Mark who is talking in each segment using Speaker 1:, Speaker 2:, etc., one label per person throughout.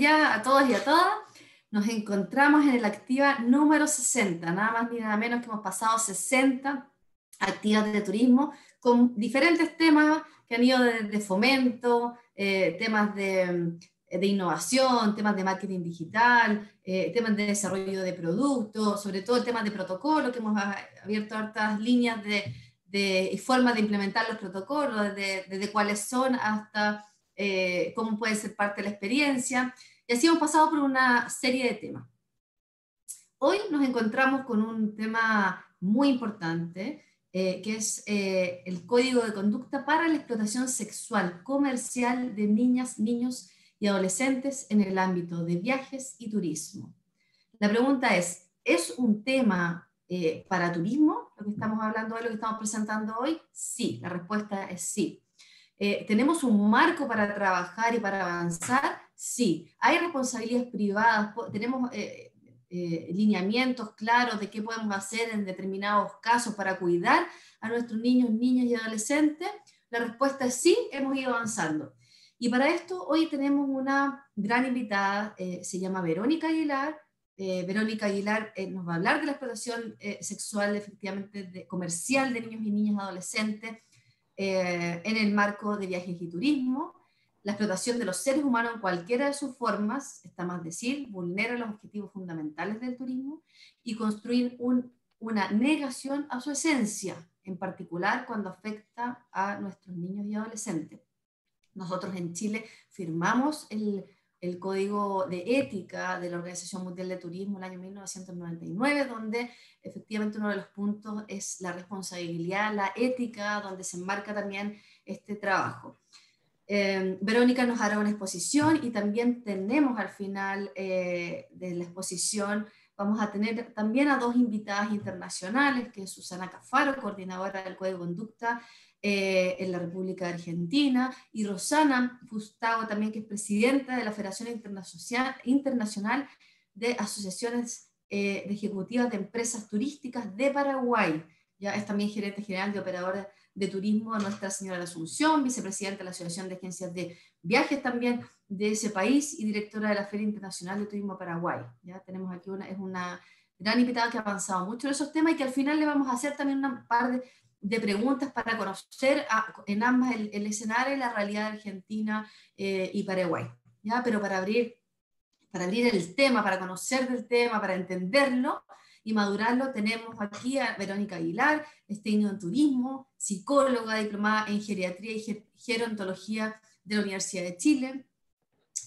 Speaker 1: Ya a todos y a todas. Nos encontramos en el Activa número 60, nada más ni nada menos que hemos pasado 60 actividades de turismo con diferentes temas que han ido de, fomento, eh, temas de, innovación, temas de marketing digital, eh, temas de desarrollo de productos, sobre todo el tema de protocolo, que hemos abierto hartas líneas de, y formas de implementar los protocolos, desde cuáles son hasta eh, cómo puede ser parte de la experiencia. Y así hemos pasado por una serie de temas. Hoy nos encontramos con un tema muy importante, eh, que es eh, el Código de Conducta para la Explotación Sexual Comercial de Niñas, Niños y Adolescentes en el ámbito de viajes y turismo. La pregunta es, ¿es un tema para turismo lo que estamos hablando hoy, lo que estamos presentando hoy? Sí, la respuesta es sí. Eh, ¿Tenemos un marco para trabajar y para avanzar? Sí. ¿Hay responsabilidades privadas? ¿Tenemos eh, eh, lineamientos claros de qué podemos hacer en determinados casos para cuidar a nuestros niños, niñas y adolescentes? La respuesta es sí, hemos ido avanzando. Y para esto hoy tenemos una gran invitada, se llama Verónica Aguilar. Verónica Aguilar nos va a hablar de la explotación sexual efectivamente comercial de niños y niñas adolescentes eh, en el marco de viajes y turismo. La explotación de los seres humanos en cualquiera de sus formas, está más decir, vulnera los objetivos fundamentales del turismo y construir una negación a su esencia, en particular cuando afecta a nuestros niños y adolescentes. Nosotros en Chile firmamos el el Código de Ética de la Organización Mundial de Turismo el año 1999, donde efectivamente uno de los puntos es la responsabilidad, la ética, donde se enmarca también este trabajo. Eh, Verónica nos hará una exposición y también tenemos al final eh, de la exposición, vamos a tener también a dos invitadas internacionales, que es Susana Cafaro, coordinadora del Código de Conducta eh, en la República Argentina, y Rosana Fustago también, que es presidenta de la Federación Internacional de Asociaciones eh, de Ejecutivas de Empresas Turísticas de Paraguay. Ya es también gerente general de operadores de turismo Nuestra Señora de Asunción, vicepresidenta de la Asociación de Agencias de Viajes también de ese país y directora de la Feria Internacional de Turismo Paraguay. Ya tenemos aquí una, es una gran invitada que ha avanzado mucho en esos temas y que al final le vamos a hacer también un par de de preguntas para conocer en ambas el, escenario y la realidad argentina eh, y Paraguay. ¿ya? Pero para abrir, para abrir el tema, para conocer del tema, para entenderlo y madurarlo, tenemos aquí a Verónica Aguilar, técnico en turismo, psicóloga, diplomada en geriatría y gerontología de la Universidad de Chile,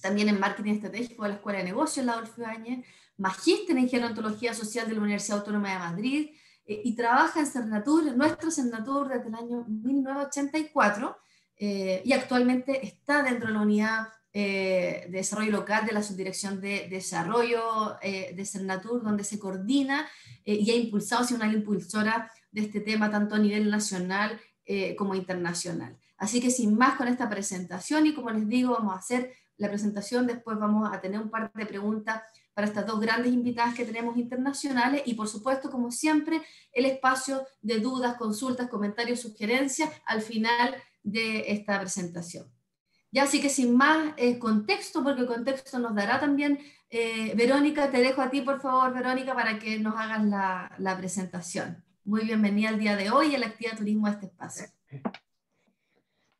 Speaker 1: también en marketing estratégico de la Escuela de Negocios, la Adolfo Áñez, magíster en gerontología social de la Universidad Autónoma de Madrid, eh, y trabaja en Cernatur, en nuestro Cernatur desde el año 1984 eh, y actualmente está dentro de la unidad eh, de desarrollo local de la Subdirección de Desarrollo de Cernatur, donde se coordina y ha impulsado, sido una impulsora de este tema tanto a nivel nacional como internacional. Así que sin más con esta presentación y como les digo, vamos a hacer la presentación, después vamos a tener un par de preguntas para estas dos grandes invitadas que tenemos internacionales y por supuesto, como siempre, el espacio de dudas, consultas, comentarios, sugerencias al final de esta presentación. Ya así que sin más eh, contexto, porque el contexto nos dará también eh, Verónica, te dejo a ti por favor, Verónica, para que nos hagas la, presentación. Muy bienvenida al día de hoy a la actividad turismo a este espacio.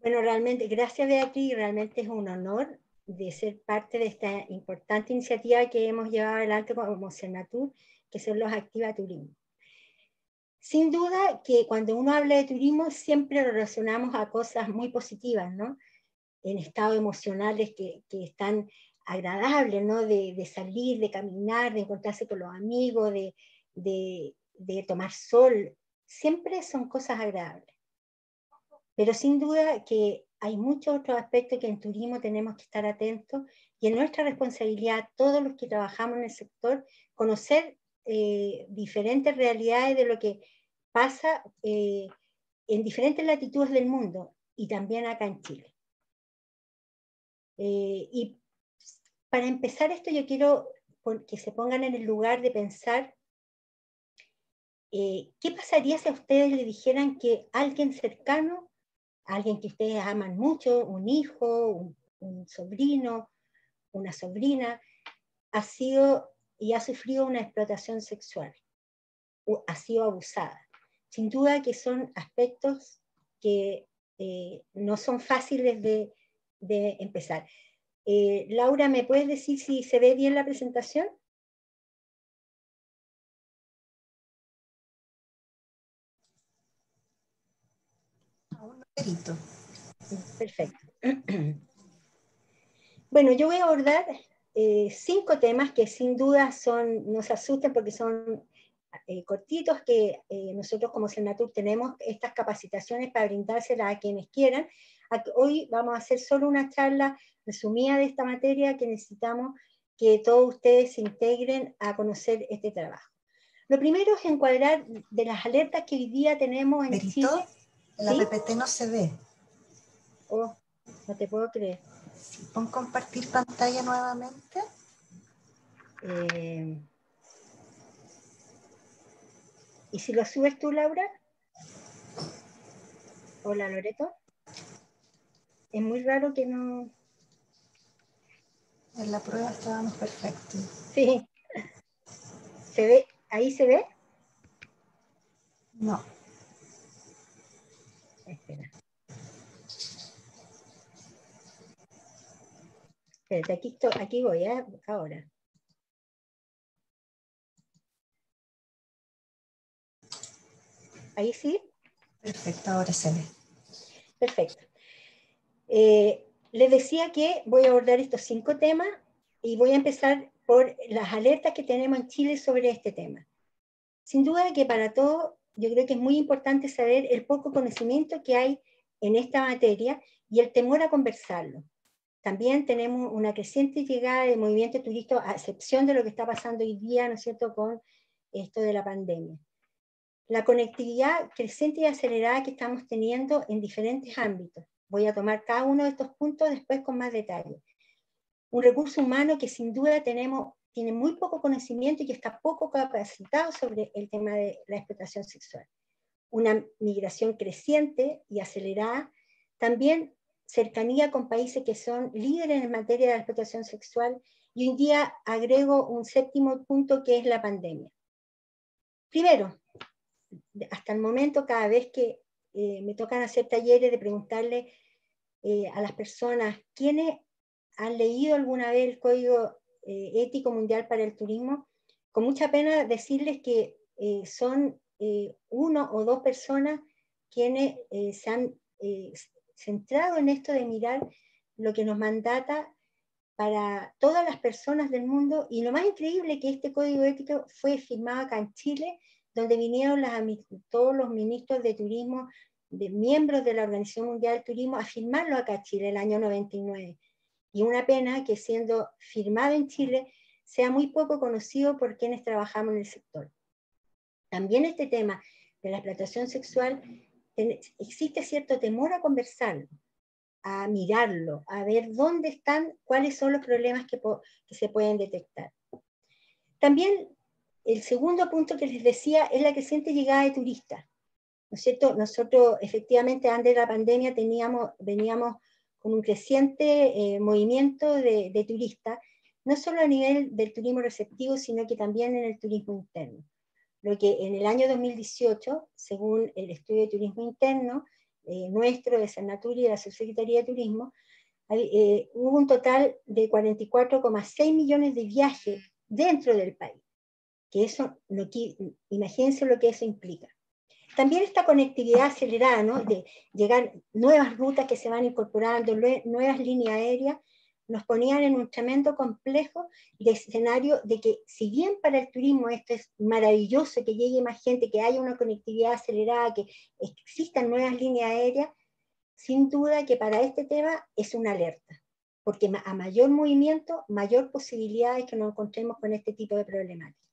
Speaker 2: Bueno, realmente, gracias Beatriz, realmente es un honor de ser parte de esta importante iniciativa que hemos llevado adelante como Senatur, que son los Activa Turismo. Sin duda que cuando uno habla de turismo siempre lo relacionamos a cosas muy positivas, ¿no? En estados emocionales que, que están agradables, ¿no? De, de, salir, de caminar, de encontrarse con los amigos, de, de, de tomar sol. Siempre son cosas agradables. Pero sin duda que hay muchos otros aspectos que en turismo tenemos que estar atentos y en nuestra responsabilidad, todos los que trabajamos en el sector, conocer eh, diferentes realidades de lo que pasa eh, en diferentes latitudes del mundo y también acá en Chile. Eh, y para empezar esto yo quiero que se pongan en el lugar de pensar qué pasaría si a ustedes le dijeran que alguien cercano alguien que ustedes aman mucho, un hijo, un sobrino, una sobrina, ha sido y ha sufrido una explotación sexual, o ha sido abusada. Sin duda que son aspectos que eh, no son fáciles de, empezar. Eh, Laura, ¿me puedes decir si se ve bien la presentación? Perfecto. Bueno, yo voy a abordar eh, cinco temas que sin duda son, nos asusten porque son eh, cortitos, que eh, nosotros como Senatur tenemos estas capacitaciones para brindárselas a quienes quieran. Hoy vamos a hacer solo una charla resumida de esta materia que necesitamos que todos ustedes se integren a conocer este trabajo. Lo primero es encuadrar de las alertas que hoy día tenemos en Chile.
Speaker 3: La PPT no se ve.
Speaker 2: Oh, no te puedo creer.
Speaker 3: Pon compartir pantalla nuevamente.
Speaker 2: Eh, ¿Y si lo subes tú, Laura? Hola, Loreto. Es muy raro que no...
Speaker 3: En la prueba estábamos perfectos.
Speaker 2: Sí. ¿Se ve? ¿Ahí se ve?
Speaker 3: No.
Speaker 2: Espérate, aquí, aquí voy, ¿eh? ahora. ¿Ahí sí?
Speaker 3: Perfecto, ahora se ve.
Speaker 2: Perfecto. Eh, les decía que voy a abordar estos cinco temas y voy a empezar por las alertas que tenemos en Chile sobre este tema. Sin duda que para todo, yo creo que es muy importante saber el poco conocimiento que hay en esta materia y el temor a conversarlo. También tenemos una creciente llegada de movimientos turísticos, a excepción de lo que está pasando hoy día, ¿no es cierto?, con esto de la pandemia. La conectividad creciente y acelerada que estamos teniendo en diferentes ámbitos. Voy a tomar cada uno de estos puntos después con más detalle. Un recurso humano que sin duda tenemos, tiene muy poco conocimiento y que está poco capacitado sobre el tema de la explotación sexual. Una migración creciente y acelerada. También cercanía con países que son líderes en materia de explotación sexual y un día agrego un séptimo punto que es la pandemia. Primero, hasta el momento cada vez que eh, me tocan hacer talleres de preguntarle eh, a las personas quiénes han leído alguna vez el Código eh, Ético Mundial para el Turismo, con mucha pena decirles que son uno o dos personas quienes se han centrado en esto de mirar lo que nos mandata para todas las personas del mundo y lo más increíble que este código ético fue firmado acá en Chile, donde vinieron todos los ministros de turismo, de miembros de la Organización Mundial del Turismo, a firmarlo acá en Chile el año 99. Y una pena que siendo firmado en Chile sea muy poco conocido por quienes trabajamos en el sector. También este tema de la explotación sexual existe cierto temor a conversarlo, a mirarlo, a ver dónde están, cuáles son los problemas que, se pueden detectar. También el segundo punto que les decía es la creciente llegada de turistas. ¿No es cierto? Nosotros efectivamente antes de la pandemia teníamos, veníamos con un creciente eh, movimiento de, de turistas, no solo a nivel del turismo receptivo, sino que también en el turismo interno lo que en el año 2018, según el estudio de turismo interno eh, nuestro de Senatur y de la Subsecretaría de Turismo, eh, hubo un total de 44,6 millones de viajes dentro del país. Que eso, lo que, imagínense lo que eso implica. También esta conectividad acelerada, ¿no? de llegar nuevas rutas que se van incorporando, nuevas líneas aéreas, nos ponían en un tremendo complejo de escenario de que si bien para el turismo esto es maravilloso, que llegue más gente, que haya una conectividad acelerada, que existan nuevas líneas aéreas, sin duda que para este tema es una alerta, porque a mayor movimiento, mayor posibilidad de que nos encontremos con este tipo de problemáticas.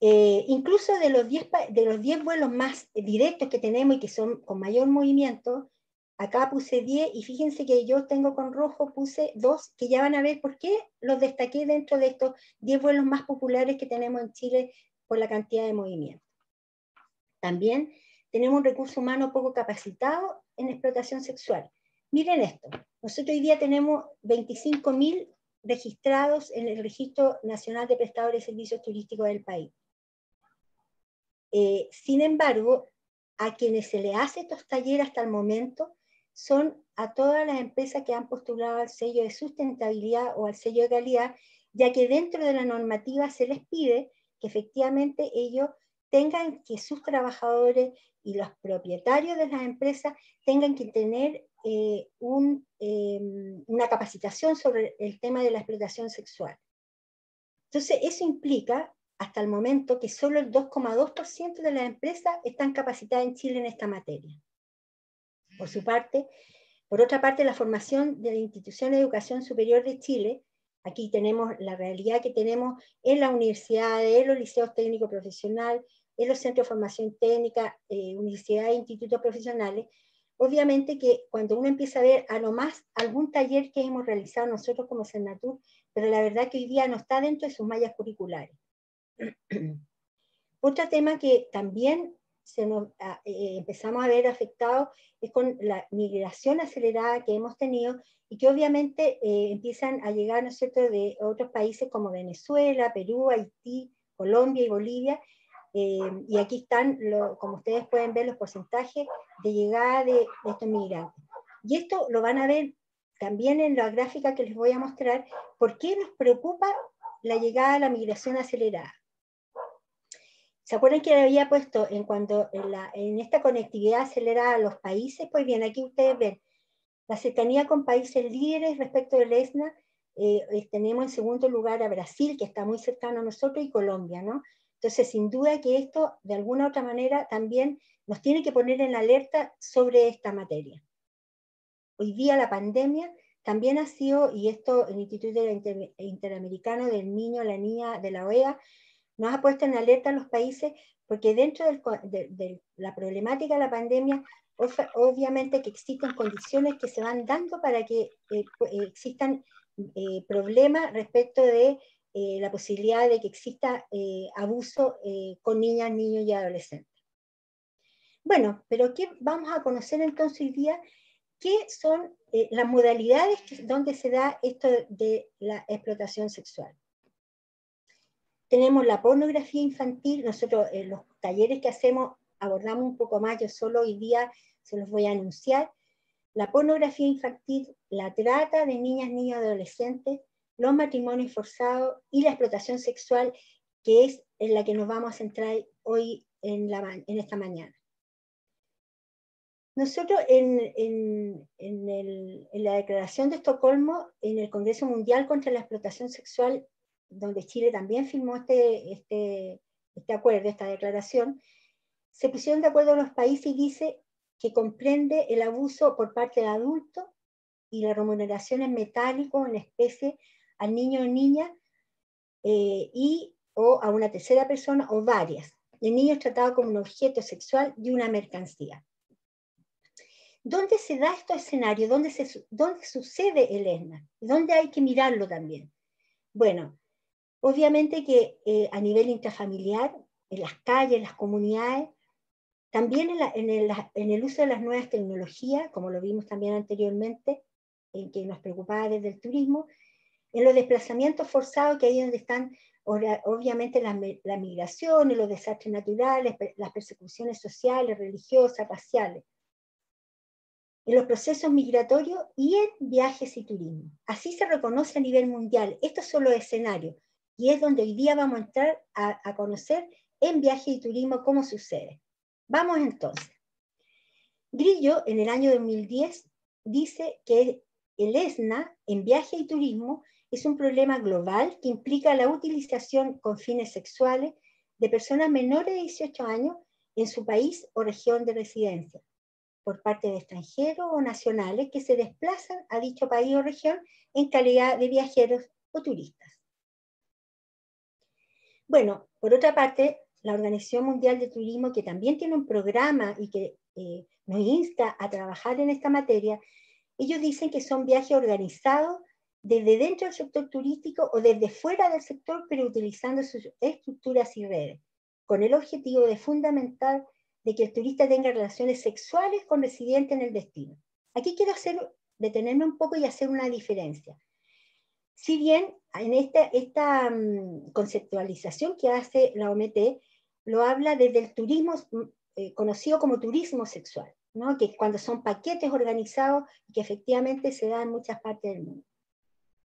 Speaker 2: Eh, incluso de los 10 de los 10 vuelos más directos que tenemos y que son con mayor movimiento, Acá puse 10 y fíjense que yo tengo con rojo, puse 2, que ya van a ver por qué los destaqué dentro de estos 10 vuelos más populares que tenemos en Chile por la cantidad de movimiento. También tenemos un recurso humano poco capacitado en explotación sexual. Miren esto, nosotros hoy día tenemos 25.000 registrados en el Registro Nacional de Prestadores de Servicios Turísticos del país. Eh, sin embargo, a quienes se le hace estos talleres hasta el momento son a todas las empresas que han postulado al sello de sustentabilidad o al sello de calidad, ya que dentro de la normativa se les pide que efectivamente ellos tengan que sus trabajadores y los propietarios de las empresas tengan que tener eh, em, una capacitación sobre el tema de la explotación sexual. Entonces, eso implica hasta el momento que solo el 2,2% de las empresas están capacitadas en Chile en esta materia. Por su parte, por otra parte, la formación de la Institución de Educación Superior de Chile, aquí tenemos la realidad que tenemos en la universidad, en los liceos técnicos profesionales, en los centros de formación técnica, eh, universidades e institutos profesionales, obviamente que cuando uno empieza a ver a lo más algún taller que hemos realizado nosotros como Senatur, pero la verdad que hoy día no está dentro de sus mallas curriculares. Otro tema que también se nos, ah, eh, empezamos a ver afectado es con la migración acelerada que hemos tenido y que obviamente eh, empiezan a llegar ¿no de otros países como Venezuela, Perú, Haití, Colombia y Bolivia. Eh, y aquí están, como ustedes pueden ver, los porcentajes de llegada de, de estos migrantes. Y esto lo van a ver también en la gráfica que les voy a mostrar, por qué nos preocupa la llegada de la migración acelerada. ¿Se acuerdan que había puesto en cuanto en, esta conectividad acelerada a los países? Pues bien, aquí ustedes ven la cercanía con países líderes respecto del ESNA. Eh, tenemos en segundo lugar a Brasil, que está muy cercano a nosotros, y Colombia, ¿no? Entonces, sin duda que esto, de alguna u otra manera, también nos tiene que poner en alerta sobre esta materia. Hoy día la pandemia también ha sido, y esto el Instituto Interamericano del Niño, la Niña de la OEA, nos ha puesto en alerta a los países porque dentro de, la problemática de la pandemia, obviamente que existen condiciones que se van dando para que eh, eh, existan eh, problemas respecto de la posibilidad de que exista abuso con niñas, niños y adolescentes. Bueno, pero ¿qué vamos a conocer entonces hoy día? ¿Qué son las modalidades donde se da esto de la explotación sexual? Tenemos la pornografía infantil, nosotros en los talleres que hacemos abordamos un poco más, yo solo hoy día se los voy a anunciar, la pornografía infantil, la trata de niñas, niños, adolescentes, los matrimonios forzados y la explotación sexual, que es en la que nos vamos a centrar hoy en, la, en esta mañana. Nosotros en, en, en, la Declaración de Estocolmo, en el Congreso Mundial contra la Explotación Sexual, donde Chile también firmó este, este, este acuerdo, esta declaración, se pusieron de acuerdo los países y dice que comprende el abuso por parte de adultos y la remuneración en metálico, en especie, al niño o niña eh, y o a una tercera persona o varias. El niño es tratado como un objeto sexual y una mercancía. ¿Dónde se da este escenario? ¿Dónde, se, dónde sucede el ESNA? ¿Dónde hay que mirarlo también? Bueno, Obviamente que eh, a nivel intrafamiliar, en las calles, en las comunidades, también en, el, uso de las nuevas tecnologías, como lo vimos también anteriormente, en que nos preocupaba desde el turismo, en los desplazamientos forzados, que ahí donde están obviamente las la migraciones, los desastres naturales, las persecuciones sociales, religiosas, raciales, en los procesos migratorios y en viajes y turismo. Así se reconoce a nivel mundial. Estos son los escenarios y es donde hoy día vamos a entrar a, conocer en viaje y turismo cómo sucede. Vamos entonces. Grillo, en el año 2010, dice que el ESNA en viaje y turismo es un problema global que implica la utilización con fines sexuales de personas menores de 18 años en su país o región de residencia, por parte de extranjeros o nacionales que se desplazan a dicho país o región en calidad de viajeros o turistas. Bueno, por otra parte, la Organización Mundial de Turismo, que también tiene un programa y que eh, nos insta a trabajar en esta materia, ellos dicen que son viajes organizados desde dentro del sector turístico o desde fuera del sector, pero utilizando sus estructuras y redes, con el objetivo de fundamental de que el turista tenga relaciones sexuales con residentes en el destino. Aquí quiero hacer detenerme un poco y hacer una diferencia. Si bien en esta, mm, conceptualización que hace la OMT, lo habla desde el turismo mm, eh, conocido como turismo sexual, ¿no? que cuando son paquetes organizados y que efectivamente se dan en muchas partes del mundo.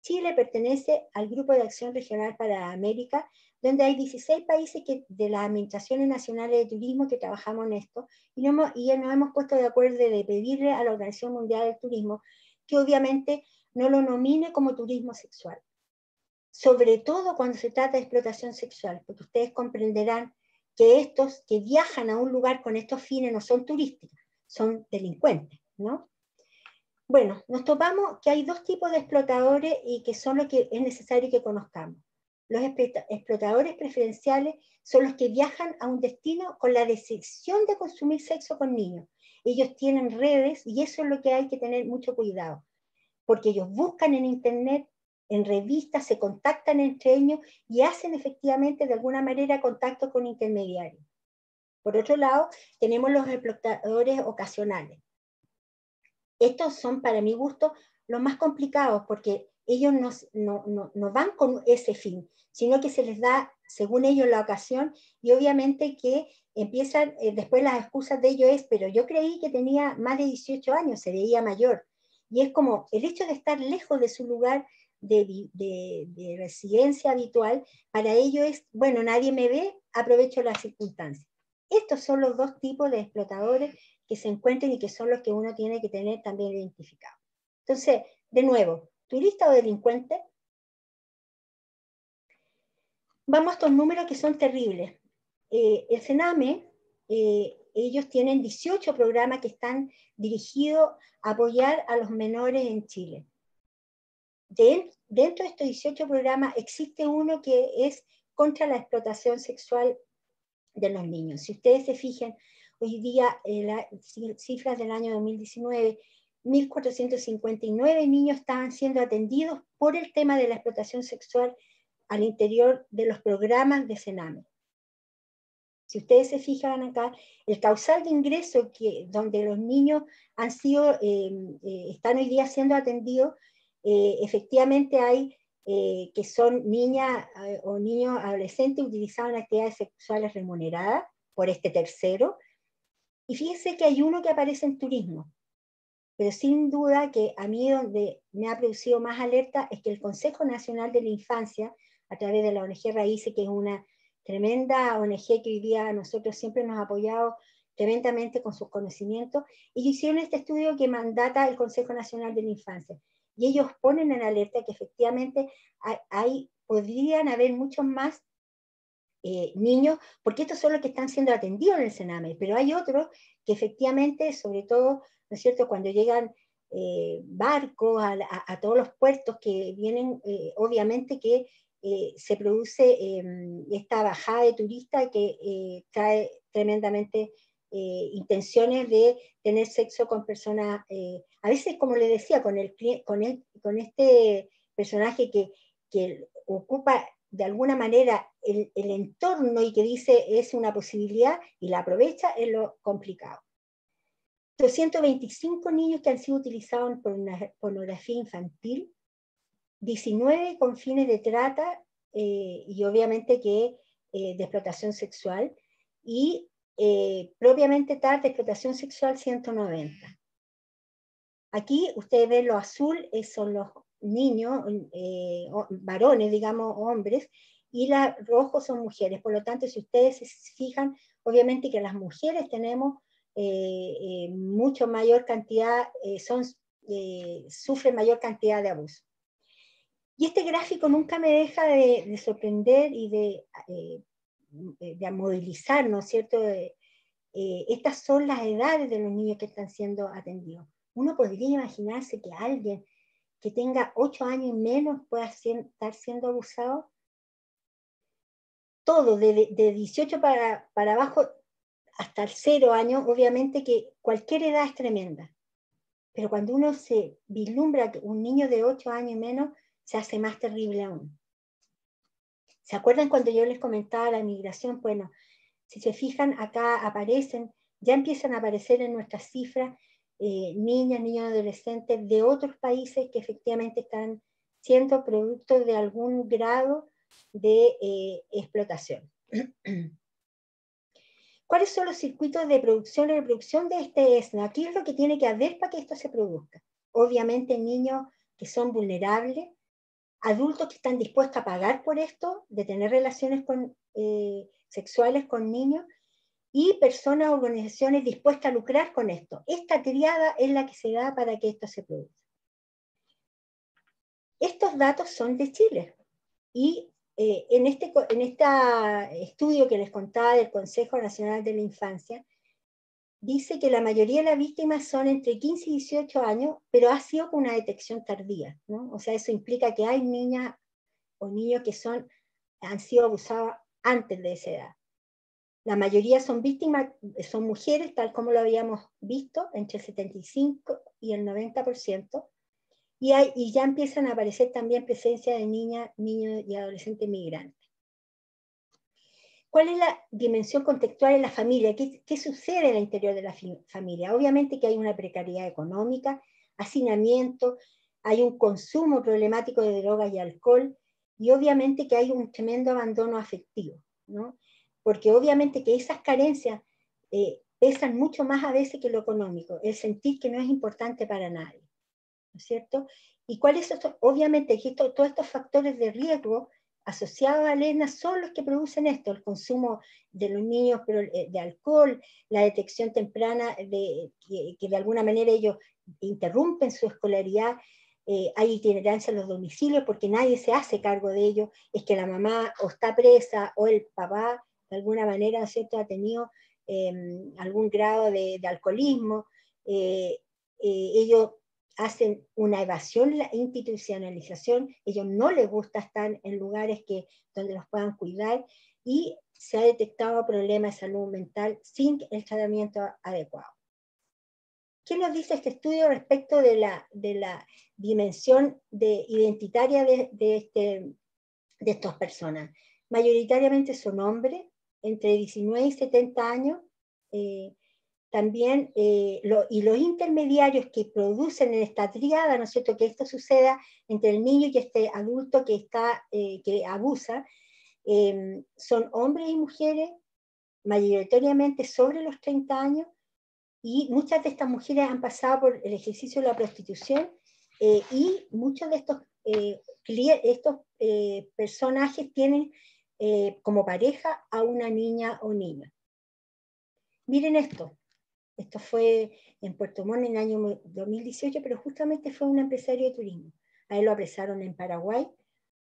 Speaker 2: Chile pertenece al Grupo de Acción Regional para América, donde hay 16 países que, de las administraciones nacionales de turismo que trabajamos en esto, y, no hemos, y nos hemos puesto de acuerdo de pedirle a la Organización Mundial del Turismo que obviamente no lo nomine como turismo sexual. Sobre todo cuando se trata de explotación sexual, porque ustedes comprenderán que estos que viajan a un lugar con estos fines no son turísticos, son delincuentes, ¿no? Bueno, nos topamos que hay dos tipos de explotadores y que son los que es necesario que conozcamos. Los explotadores preferenciales son los que viajan a un destino con la decisión de consumir sexo con niños. Ellos tienen redes y eso es lo que hay que tener mucho cuidado porque ellos buscan en Internet, en revistas, se contactan entre ellos y hacen efectivamente de alguna manera contacto con intermediarios. Por otro lado, tenemos los explotadores ocasionales. Estos son, para mi gusto, los más complicados porque ellos no, no, van con ese fin, sino que se les da, según ellos, la ocasión y obviamente que empiezan, eh, después las excusas de ellos es, pero yo creí que tenía más de 18 años, se veía mayor. Y es como el hecho de estar lejos de su lugar de, residencia habitual, para ello es, bueno, nadie me ve, aprovecho las circunstancias. Estos son los dos tipos de explotadores que se encuentran y que son los que uno tiene que tener también identificados. Entonces, de nuevo, turista o delincuente, vamos a estos números que son terribles. Eh, el Sename eh, ellos tienen 18 programas que están dirigidos a apoyar a los menores en Chile. dentro de estos 18 programas existe uno que es contra la explotación sexual de los niños. Si ustedes se fijan, hoy día eh, las cifras del año 2019, 1.459 niños estaban siendo atendidos por el tema de la explotación sexual al interior de los programas de Sename. Si ustedes se fijan acá, el causal de ingreso que, donde los niños han sido, eh, eh, están hoy día siendo atendidos, eh, efectivamente hay que son niñas o niños adolescentes utilizados en actividades sexuales remuneradas por este tercero. Y fíjense que hay uno que aparece en turismo, pero sin duda que a mí donde me ha producido más alerta es que el Consejo Nacional de la Infancia, a través de la ONG Raíces, que es una tremenda ONG que hoy día nosotros siempre nos ha apoyado tremendamente con sus conocimientos, y hicieron este estudio que mandata el Consejo Nacional de la Infancia. Y ellos ponen en alerta que efectivamente hay, podrían haber muchos más eh, niños, porque estos son los que están siendo atendidos en el Sename, pero hay otros que efectivamente, sobre todo, ¿no es cierto?, cuando llegan eh, barcos a, todos los puertos que vienen, eh, obviamente que eh, se produce em, esta bajada de turistas que eh, trae tremendamente eh, intenciones de tener sexo con personas, a veces como le decía, con, el, con, con este personaje que, que, ocupa de alguna manera el, el, entorno y que dice es una posibilidad y la aprovecha, es lo complicado. 225 niños que han sido utilizados en pornografía infantil 19 con fines de trata eh, y obviamente que eh, de explotación sexual y eh, propiamente tal de explotación sexual 190. Aquí ustedes ven lo azul, son los niños, varones, digamos, hombres, y los rojos son mujeres. Por lo tanto, si ustedes se fijan, obviamente que las mujeres tenemos mucho mayor cantidad, son, sufren mayor cantidad de abuso. Y este gráfico nunca me deja de, sorprender y de, eh, de movilizar, ¿no es cierto? Eh, estas son las edades de los niños que están siendo atendidos. Uno podría imaginarse que alguien que tenga 8 años y menos pueda estar siendo abusado. Todo, de, de 18 para, para abajo hasta el 0 años, obviamente que cualquier edad es tremenda. Pero cuando uno se vislumbra que un niño de 8 años y menos se hace más terrible aún. ¿Se acuerdan cuando yo les comentaba la migración? Bueno, si se fijan, acá aparecen, ya empiezan a aparecer en nuestras cifras eh, niñas, niños adolescentes de otros países que efectivamente están siendo producto de algún grado de eh, explotación. ¿Cuáles son los circuitos de producción y reproducción de este ESNA? ¿Qué es lo que tiene que haber para que esto se produzca? Obviamente niños que son vulnerables, adultos que están dispuestos a pagar por esto, de tener relaciones eh, sexuales con niños, y personas, organizaciones dispuestas a lucrar con esto. Esta triada es la que se da para que esto se produzca. Estos datos son de Chile y eh, en, este, en este estudio que les contaba del Consejo Nacional de la Infancia, dice que la mayoría de las víctimas son entre 15 y 18 años, pero ha sido con una detección tardía. ¿no? O sea, eso implica que hay niñas o niños que son, han sido abusados antes de esa edad. La mayoría son víctimas, son mujeres, tal como lo habíamos visto, entre el 75 y el 90%, y, ya empiezan a aparecer también presencia de niñas, niños y adolescentes migrantes. ¿Cuál es la dimensión contextual en la familia? ¿Qué, ¿Qué, sucede en el interior de la familia? Obviamente que hay una precariedad económica, hacinamiento, hay un consumo problemático de drogas y alcohol, y obviamente que hay un tremendo abandono afectivo, ¿no? Porque obviamente que esas carencias eh, pesan mucho más a veces que lo económico, el sentir que no es importante para nadie. ¿no es cierto? Y cuáles son, obviamente, todos estos factores de riesgo asociados a ESNA son los que producen esto, el consumo de los niños eh, de alcohol, la detección temprana de que, de alguna manera ellos interrumpen su escolaridad, eh, hay itinerancia en los domicilios porque nadie se hace cargo de ellos, es que la mamá o está presa o el papá de alguna manera ¿cierto? ha tenido em, algún grado de, alcoholismo, eh, ellos hacen una evasión, la institucionalización, ellos no les gusta estar en lugares que, donde los puedan cuidar y se ha detectado problemas de salud mental sin el tratamiento adecuado. ¿Qué nos dice este estudio respecto de la, de la dimensión de, identitaria de, de, este, de estas personas? Mayoritariamente son hombres, entre 19 y 70 años, eh, también, eh, y los intermediarios que producen en esta triada, ¿no es cierto?, que esto suceda entre el niño y este adulto que, está, eh, que abusa, em, son hombres y mujeres, mayoritariamente sobre los 30 años, y muchas de estas mujeres han pasado por el ejercicio de la prostitución, eh, y muchos de estos, estos personajes tienen como pareja a una niña o niño. Miren esto, esto fue en Puerto Montt en el año 2018, pero justamente fue un empresario de turismo. A él lo apresaron en Paraguay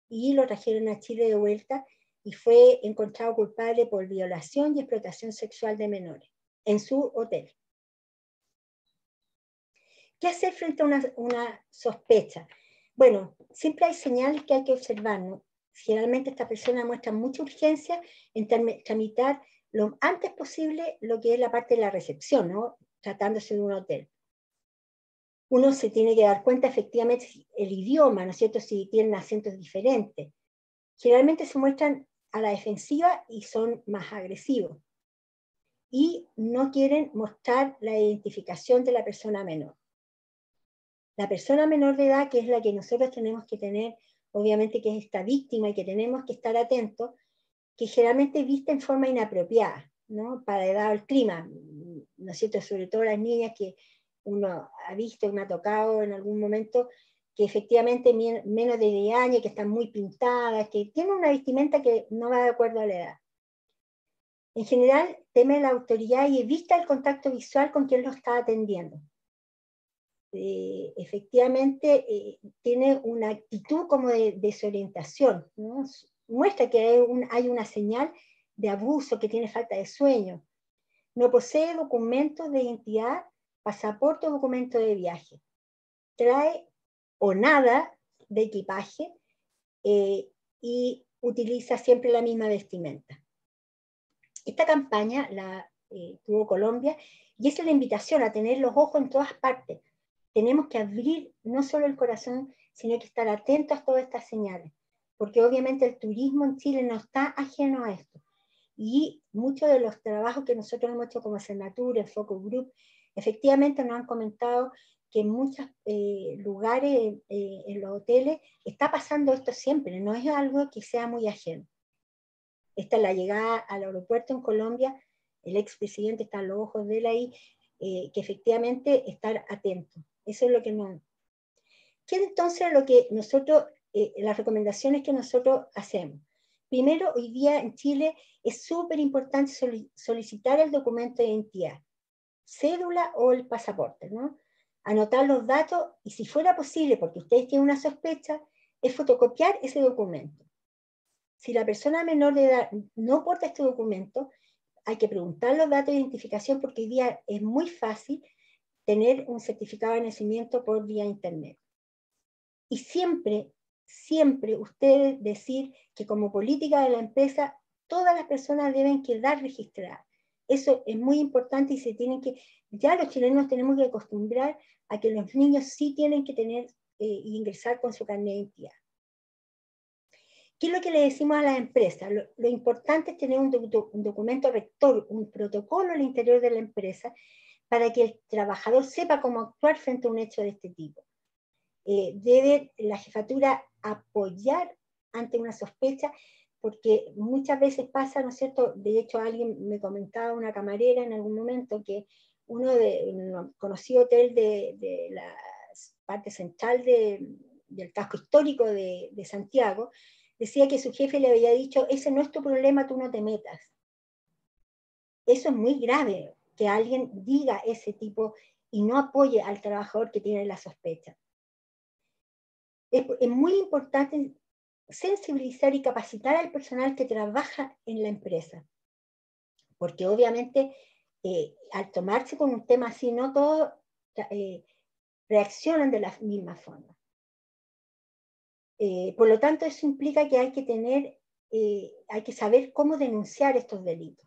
Speaker 2: y lo trajeron a Chile de vuelta y fue encontrado culpable por violación y explotación sexual de menores en su hotel. ¿Qué hacer frente a una, sospecha? Bueno, siempre hay señales que hay que observar. Generalmente esta persona muestra mucha urgencia en tramitar lo antes posible lo que es la parte de la recepción, ¿no? tratándose de un hotel. Uno se tiene que dar cuenta efectivamente el idioma, ¿no es cierto?, si tienen acentos diferentes. Generalmente se muestran a la defensiva y son más agresivos. Y no quieren mostrar la identificación de la persona menor. La persona menor de edad, que es la que nosotros tenemos que tener, obviamente que es esta víctima y que tenemos que estar atentos, que generalmente viste en forma inapropiada, ¿no? Para edad al clima, ¿no es cierto? Sobre todo las niñas que uno ha visto y me ha tocado en algún momento, que efectivamente menos de 10 años, que están muy pintadas, que tienen una vestimenta que no va de acuerdo a la edad. En general, teme la autoridad y evita el contacto visual con quien lo está atendiendo. Eh, efectivamente, eh, tiene una actitud como de desorientación, ¿no? Muestra que hay, una señal de abuso, que tiene falta de sueño. No posee documentos de identidad, pasaporte o documento de viaje. Trae o nada de equipaje eh, y utiliza siempre la misma vestimenta. Esta campaña la eh, tuvo Colombia y es la invitación a tener los ojos en todas partes. Tenemos que abrir no solo el corazón, sino que estar atentos a todas estas señales porque obviamente el turismo en Chile no está ajeno a esto. Y muchos de los trabajos que nosotros hemos hecho como Senatura, en Focus Group, Efectivamente nos han comentado que en muchos eh, lugares, eh, en los hoteles, está pasando esto siempre, no es algo que sea muy ajeno. Esta es la llegada al aeropuerto en Colombia, el expresidente está a los ojos de él ahí, eh, que efectivamente estar atento. Eso es lo que no. ¿Qué entonces lo que nosotros, las recomendaciones que nosotros hacemos? Primero, hoy día en Chile es súper importante solicitar el documento de identidad, cédula o el pasaporte, ¿no? anotar los datos y si fuera posible, porque ustedes tienen una sospecha, es fotocopiar ese documento. Si la persona menor de edad no porta este documento, hay que preguntar los datos de identificación porque hoy día es muy fácil tener un certificado de nacimiento por vía internet. Y siempre, siempre ustedes decir que como política de la empresa, todas las personas deben quedar registradas. Eso es muy importante y se tienen que, ya los chilenos tenemos que acostumbrar a que los niños sí tienen que tener e ingresar con su carnet de identidad. ¿Qué es lo que le decimos a las empresas? Lo, importante es tener un, documento rector, un protocolo al interior de la empresa para que el trabajador sepa cómo actuar frente a un hecho de este tipo. Eh, debe la jefatura apoyar ante una sospecha porque muchas veces pasa, ¿no es cierto? De hecho, alguien me comentaba, una camarera en algún momento, que uno de un conocido hotel de, la parte central del casco histórico de, de, Santiago, decía que su jefe le había dicho, ese no es tu problema, tú no te metas. Eso es muy grave, que alguien diga ese tipo y no apoye al trabajador que tiene la sospecha. Es, es muy importante sensibilizar y capacitar al personal que trabaja en la empresa. Porque obviamente eh, al tomarse con un tema así, no todos eh, reaccionan de la misma forma. Eh, por lo tanto, eso implica que hay que tener, hay que saber cómo denunciar estos delitos.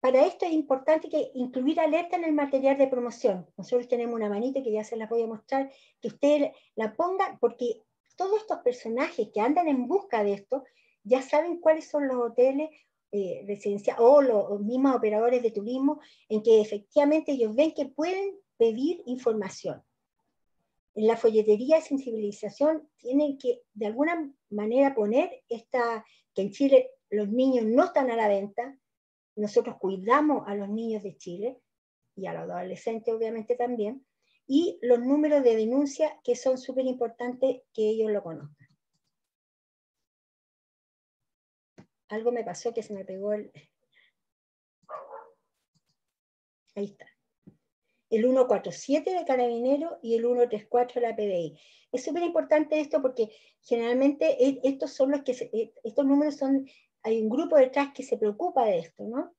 Speaker 2: Para esto es importante que incluir alerta en el material de promoción. Nosotros tenemos una manita que ya se la voy a mostrar, que usted la ponga porque todos estos personajes que andan en busca de esto ya saben cuáles son los hoteles eh, residenciales o los, mismos operadores de turismo en que efectivamente ellos ven que pueden pedir información. En la folletería de sensibilización tienen que de alguna manera poner esta, que en Chile los niños no están a la venta, nosotros cuidamos a los niños de Chile y a los adolescentes obviamente también, y los números de denuncia que son súper importantes que ellos lo conozcan. Algo me pasó que se me pegó el... Ahí está. El 147 de Carabinero y el 134 de la PDI. Es súper importante esto porque generalmente estos son los que, eh, estos números son, hay un grupo detrás que se preocupa de esto, ¿no?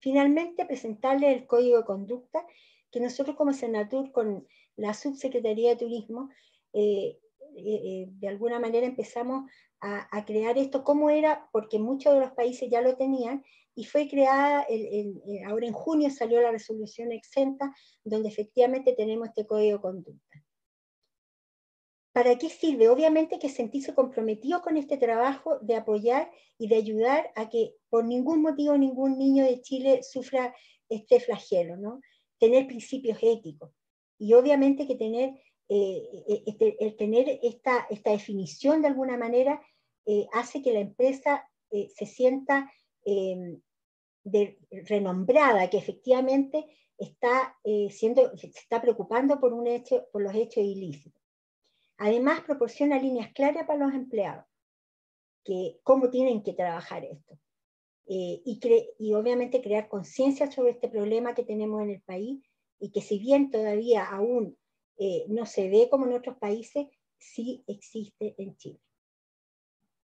Speaker 2: Finalmente, presentarle el código de conducta que nosotros como Senatur con la Subsecretaría de Turismo, eh, eh, eh, de alguna manera empezamos a, crear esto, ¿cómo era? Porque muchos de los países ya lo tenían y fue creada, ahora en junio salió la resolución exenta, donde efectivamente tenemos este código de conducta. ¿Para qué sirve? Obviamente que sentirse comprometido con este trabajo de apoyar y de ayudar a que por ningún motivo ningún niño de Chile sufra este flagelo, ¿no? Tener principios éticos. Y obviamente que tener, eh, eh, este, el tener esta, esta definición de alguna manera eh, hace que la empresa se sienta em, renombrada, que efectivamente está, siendo, se está preocupando por, un hecho, por los hechos ilícitos. Además, proporciona líneas claras para los empleados, que cómo tienen que trabajar esto. Eh, y, obviamente crear conciencia sobre este problema que tenemos en el país y que si bien todavía aún eh, no se ve como en otros países, sí existe en Chile.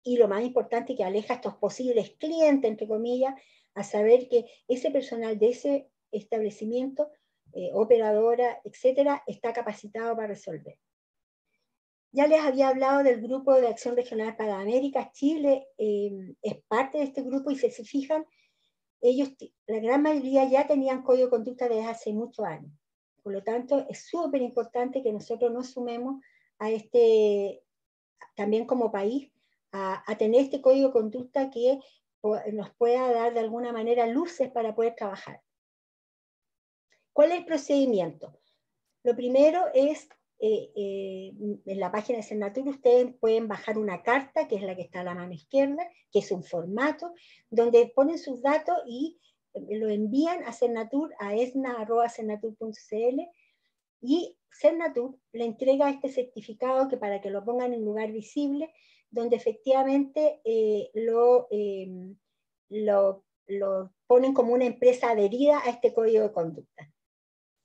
Speaker 2: Y lo más importante que aleja a estos posibles clientes, entre comillas, a saber que ese personal de ese establecimiento, eh, operadora, etcétera, está capacitado para resolver. Ya les había hablado del Grupo de Acción Regional para América. Chile em, es parte de este grupo y si se fijan, ellos, la gran mayoría ya tenían código de conducta desde hace muchos años. Por lo tanto, es súper importante que nosotros nos sumemos a este, también como país, a, tener este código de conducta que nos pueda dar de alguna manera luces para poder trabajar. ¿Cuál es el procedimiento? Lo primero es, eh, eh, en la página de Senatur ustedes pueden bajar una carta, que es la que está a la mano izquierda, que es un formato, donde ponen sus datos y lo envían a Senatur, a esna.senatur.cl, y Cernatur le entrega este certificado que para que lo pongan en lugar visible, donde efectivamente eh, em, lo, lo, ponen como una empresa adherida a este código de conducta.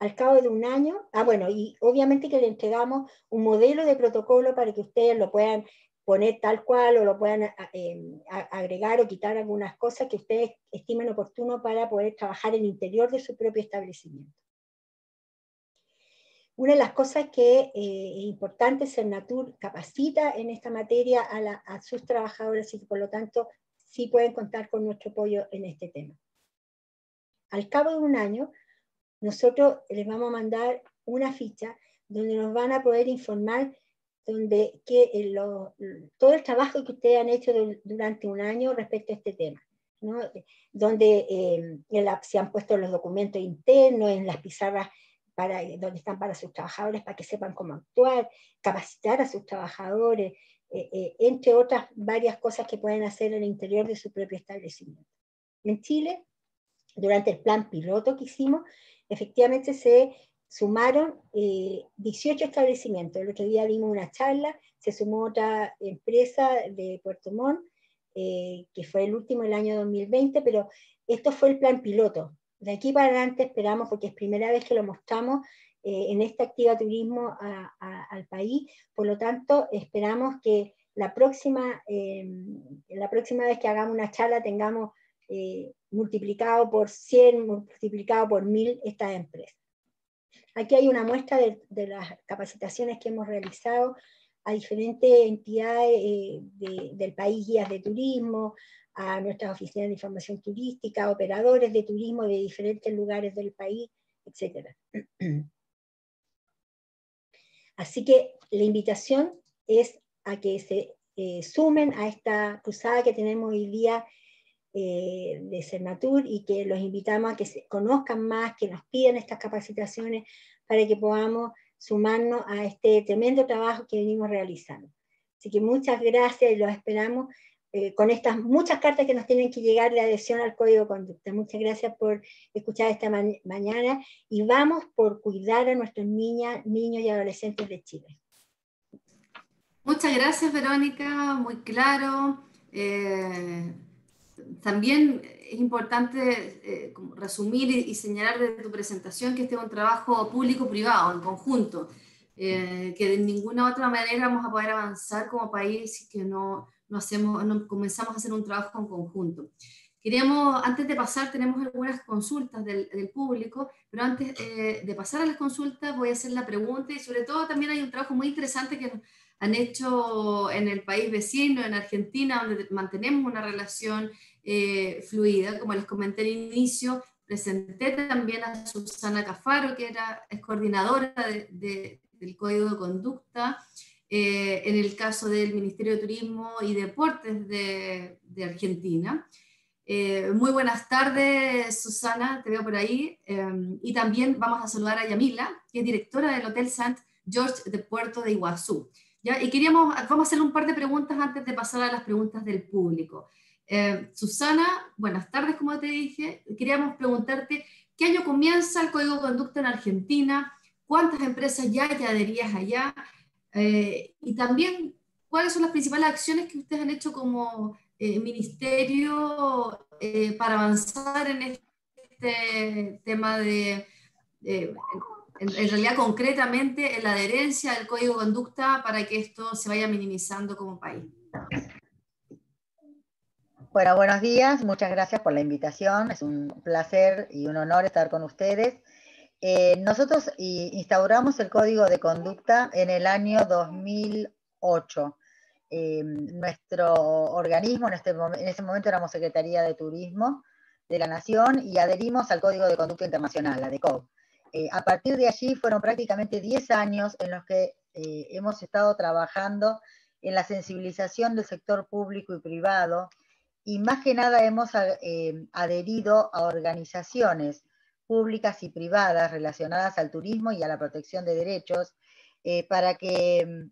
Speaker 2: Al cabo de un año, ah bueno, y obviamente que le entregamos un modelo de protocolo para que ustedes lo puedan poner tal cual o lo puedan em, agregar o quitar algunas cosas que ustedes estimen oportuno para poder trabajar en el interior de su propio establecimiento. Una de las cosas que eh, es importante, Cernatur capacita en esta materia a, sus trabajadores y por lo tanto sí pueden contar con nuestro apoyo en este tema. Al cabo de un año, nosotros les vamos a mandar una ficha donde nos van a poder informar donde, que eh, todo el trabajo que ustedes han hecho durante un año respecto a este tema. donde eh, se han puesto los documentos internos, en las pizarras para, donde están para sus trabajadores, para que sepan cómo actuar, capacitar a sus trabajadores, eh, eh, entre otras varias cosas que pueden hacer en el interior de su propio establecimiento. En Chile, durante el plan piloto que hicimos, efectivamente se sumaron 18 eh, establecimientos. El otro día dimos una charla, se sumó otra empresa de Puerto Montt, que fue el último el año 2020, pero esto fue el plan piloto de aquí para adelante esperamos, porque es primera vez que lo mostramos eh, en esta activa turismo al país, por lo tanto esperamos que la próxima, la próxima vez que hagamos una charla tengamos eh, multiplicado por 100, multiplicado por 1000 estas empresas. Aquí hay una muestra de, las capacitaciones que hemos realizado a diferentes entidades eh, del país, guías de turismo, a nuestras oficinas de información turística, operadores de turismo de diferentes lugares del país, etc. Así que la invitación es a que se eh, sumen a esta cruzada que tenemos hoy día eh, de Cernatur y que los invitamos a que se conozcan más, que nos pidan estas capacitaciones para que podamos sumarnos a este tremendo trabajo que venimos realizando. Así que muchas gracias y los esperamos eh, con estas muchas cartas que nos tienen que llegar de adhesión al código de conducta. Muchas gracias por escuchar esta mañana y vamos por cuidar a nuestros niñas, niños y adolescentes de Chile.
Speaker 1: Muchas gracias, Verónica, muy claro. Eh, también es importante eh, resumir y, señalar de tu presentación que este es un trabajo público-privado en conjunto, que de ninguna otra manera vamos a poder avanzar como país que no, no, hacemos, no comenzamos a hacer un trabajo en conjunto. Queríamos, antes de pasar, tenemos algunas consultas del, del público, pero antes eh, de pasar a las consultas voy a hacer la pregunta y sobre todo también hay un trabajo muy interesante que han hecho en el país vecino, en Argentina, donde mantenemos una relación eh, fluida. Como les comenté al inicio, presenté también a Susana Cafaro, que era, es coordinadora de, del Código de Conducta, eh, en el caso del Ministerio de Turismo y Deportes de, Argentina. Eh, muy buenas tardes, Susana, te veo por ahí. Em, y también vamos a saludar a Yamila, que es directora del Hotel St. George de Puerto de Iguazú. Y queríamos, vamos a hacer un par de preguntas antes de pasar a las preguntas del público. Eh, Susana, buenas tardes, como te dije. Queríamos preguntarte, ¿qué año comienza el Código de Conducta en Argentina? ¿Cuántas empresas ya hay adheridas allá? Eh, y también, ¿cuáles son las principales acciones que ustedes han hecho como eh, ministerio para avanzar en este tema de, en, realidad concretamente, en la adherencia al código de conducta para que esto se vaya minimizando como país?
Speaker 4: Bueno, buenos días, muchas gracias por la invitación, es un placer y un honor estar con ustedes. Eh, nosotros instauramos el código de conducta en el año 2008. Eh, nuestro organismo, en, este, en ese momento éramos Secretaría de Turismo de la Nación y adherimos al Código de Conducta Internacional, la DECOB. Eh, a partir de allí fueron prácticamente 10 años en los que hemos estado trabajando en la sensibilización del sector público y privado y más que nada hemos eh, adherido a organizaciones públicas y privadas relacionadas al turismo y a la protección de derechos eh, para que,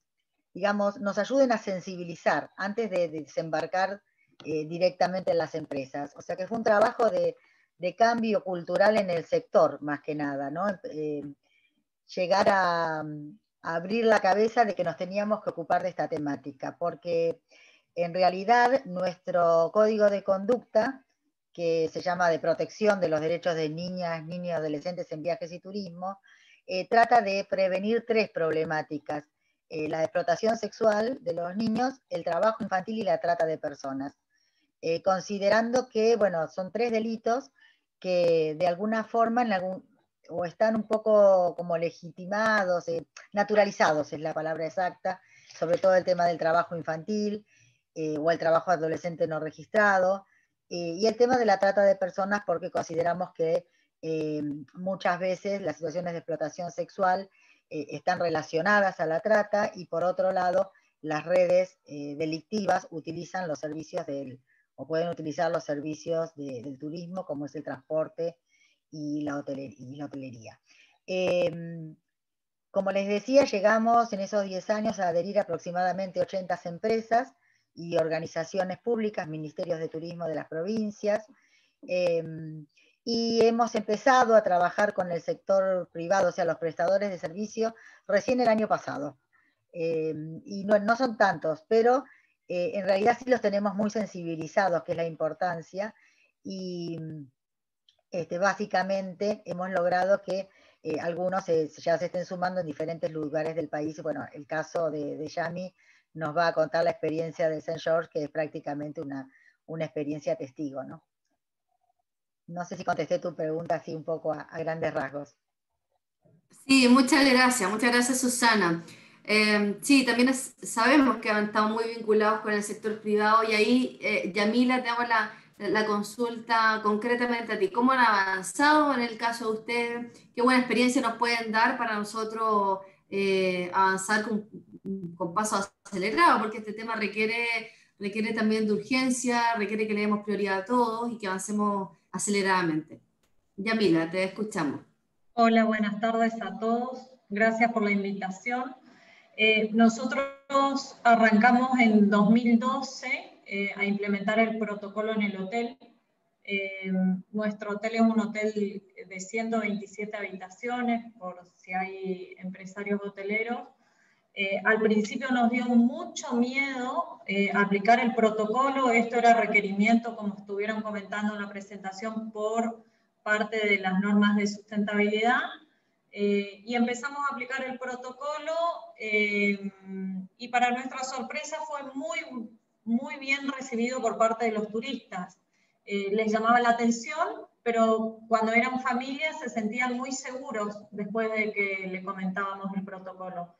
Speaker 4: digamos, nos ayuden a sensibilizar antes de, desembarcar eh, directamente en las empresas. O sea que fue un trabajo de, cambio cultural en el sector, más que nada, ¿no? llegar a, abrir la cabeza de que nos teníamos que ocupar de esta temática, porque en realidad nuestro código de conducta, que se llama de protección de los derechos de niñas, niños adolescentes en viajes y turismo, eh, trata de prevenir tres problemáticas. Eh, la explotación sexual de los niños, el trabajo infantil y la trata de personas. Eh, considerando que, bueno, son tres delitos que de alguna forma en algún, o están un poco como legitimados, eh, naturalizados es la palabra exacta, sobre todo el tema del trabajo infantil eh, o el trabajo adolescente no registrado, eh, y el tema de la trata de personas porque consideramos que muchas veces las situaciones de explotación sexual están relacionadas a la trata y por otro lado las redes delictivas utilizan los servicios del, o pueden utilizar los servicios del turismo como es el transporte, y la, hotelería. Em, como les decía, llegamos en esos 10 años a adherir aproximadamente 80 empresas y organizaciones públicas, ministerios de turismo de las provincias, em, y hemos empezado a trabajar con el sector privado, o sea, los prestadores de servicio, recién el año pasado. Em, y no, no, son tantos, pero eh, en realidad sí los tenemos muy sensibilizados, que es la importancia, y este, básicamente hemos logrado que eh, algunos ya se estén sumando en diferentes lugares del país. Bueno, el caso de, Yami nos va a contar la experiencia de St. George, que es prácticamente una, una experiencia testigo, ¿no? No sé si contesté tu pregunta así un poco a, grandes rasgos.
Speaker 1: Sí, muchas gracias, muchas gracias Susana. Eh, sí, también sabemos que han estado muy vinculados con el sector privado y ahí, eh, Yamila, tenemos la, la consulta concretamente a ti. ¿Cómo han avanzado en el caso de ustedes? ¿Qué buena experiencia nos pueden dar para nosotros eh, avanzar con, con, paso acelerado? Porque este tema requiere, requiere también de urgencia, requiere que le demos prioridad a todos y que avancemos aceleradamente. Yamila, te escuchamos.
Speaker 5: Hola, buenas tardes a todos. Gracias por la invitación. Eh, nosotros arrancamos en 2012 eh, a implementar el protocolo en el hotel. Eh, nuestro hotel es un hotel de 127 habitaciones, por si hay empresarios hoteleros. Eh, al principio nos dio mucho miedo aplicar el protocolo, esto era requerimiento, como estuvieron comentando en la presentación, por parte de las normas de sustentabilidad, y empezamos a aplicar el protocolo y para nuestra sorpresa fue muy muy bien recibido por parte de los turistas. Eh, les llamaba la atención, pero cuando eran familias se sentían muy seguros después de que le comentábamos el protocolo.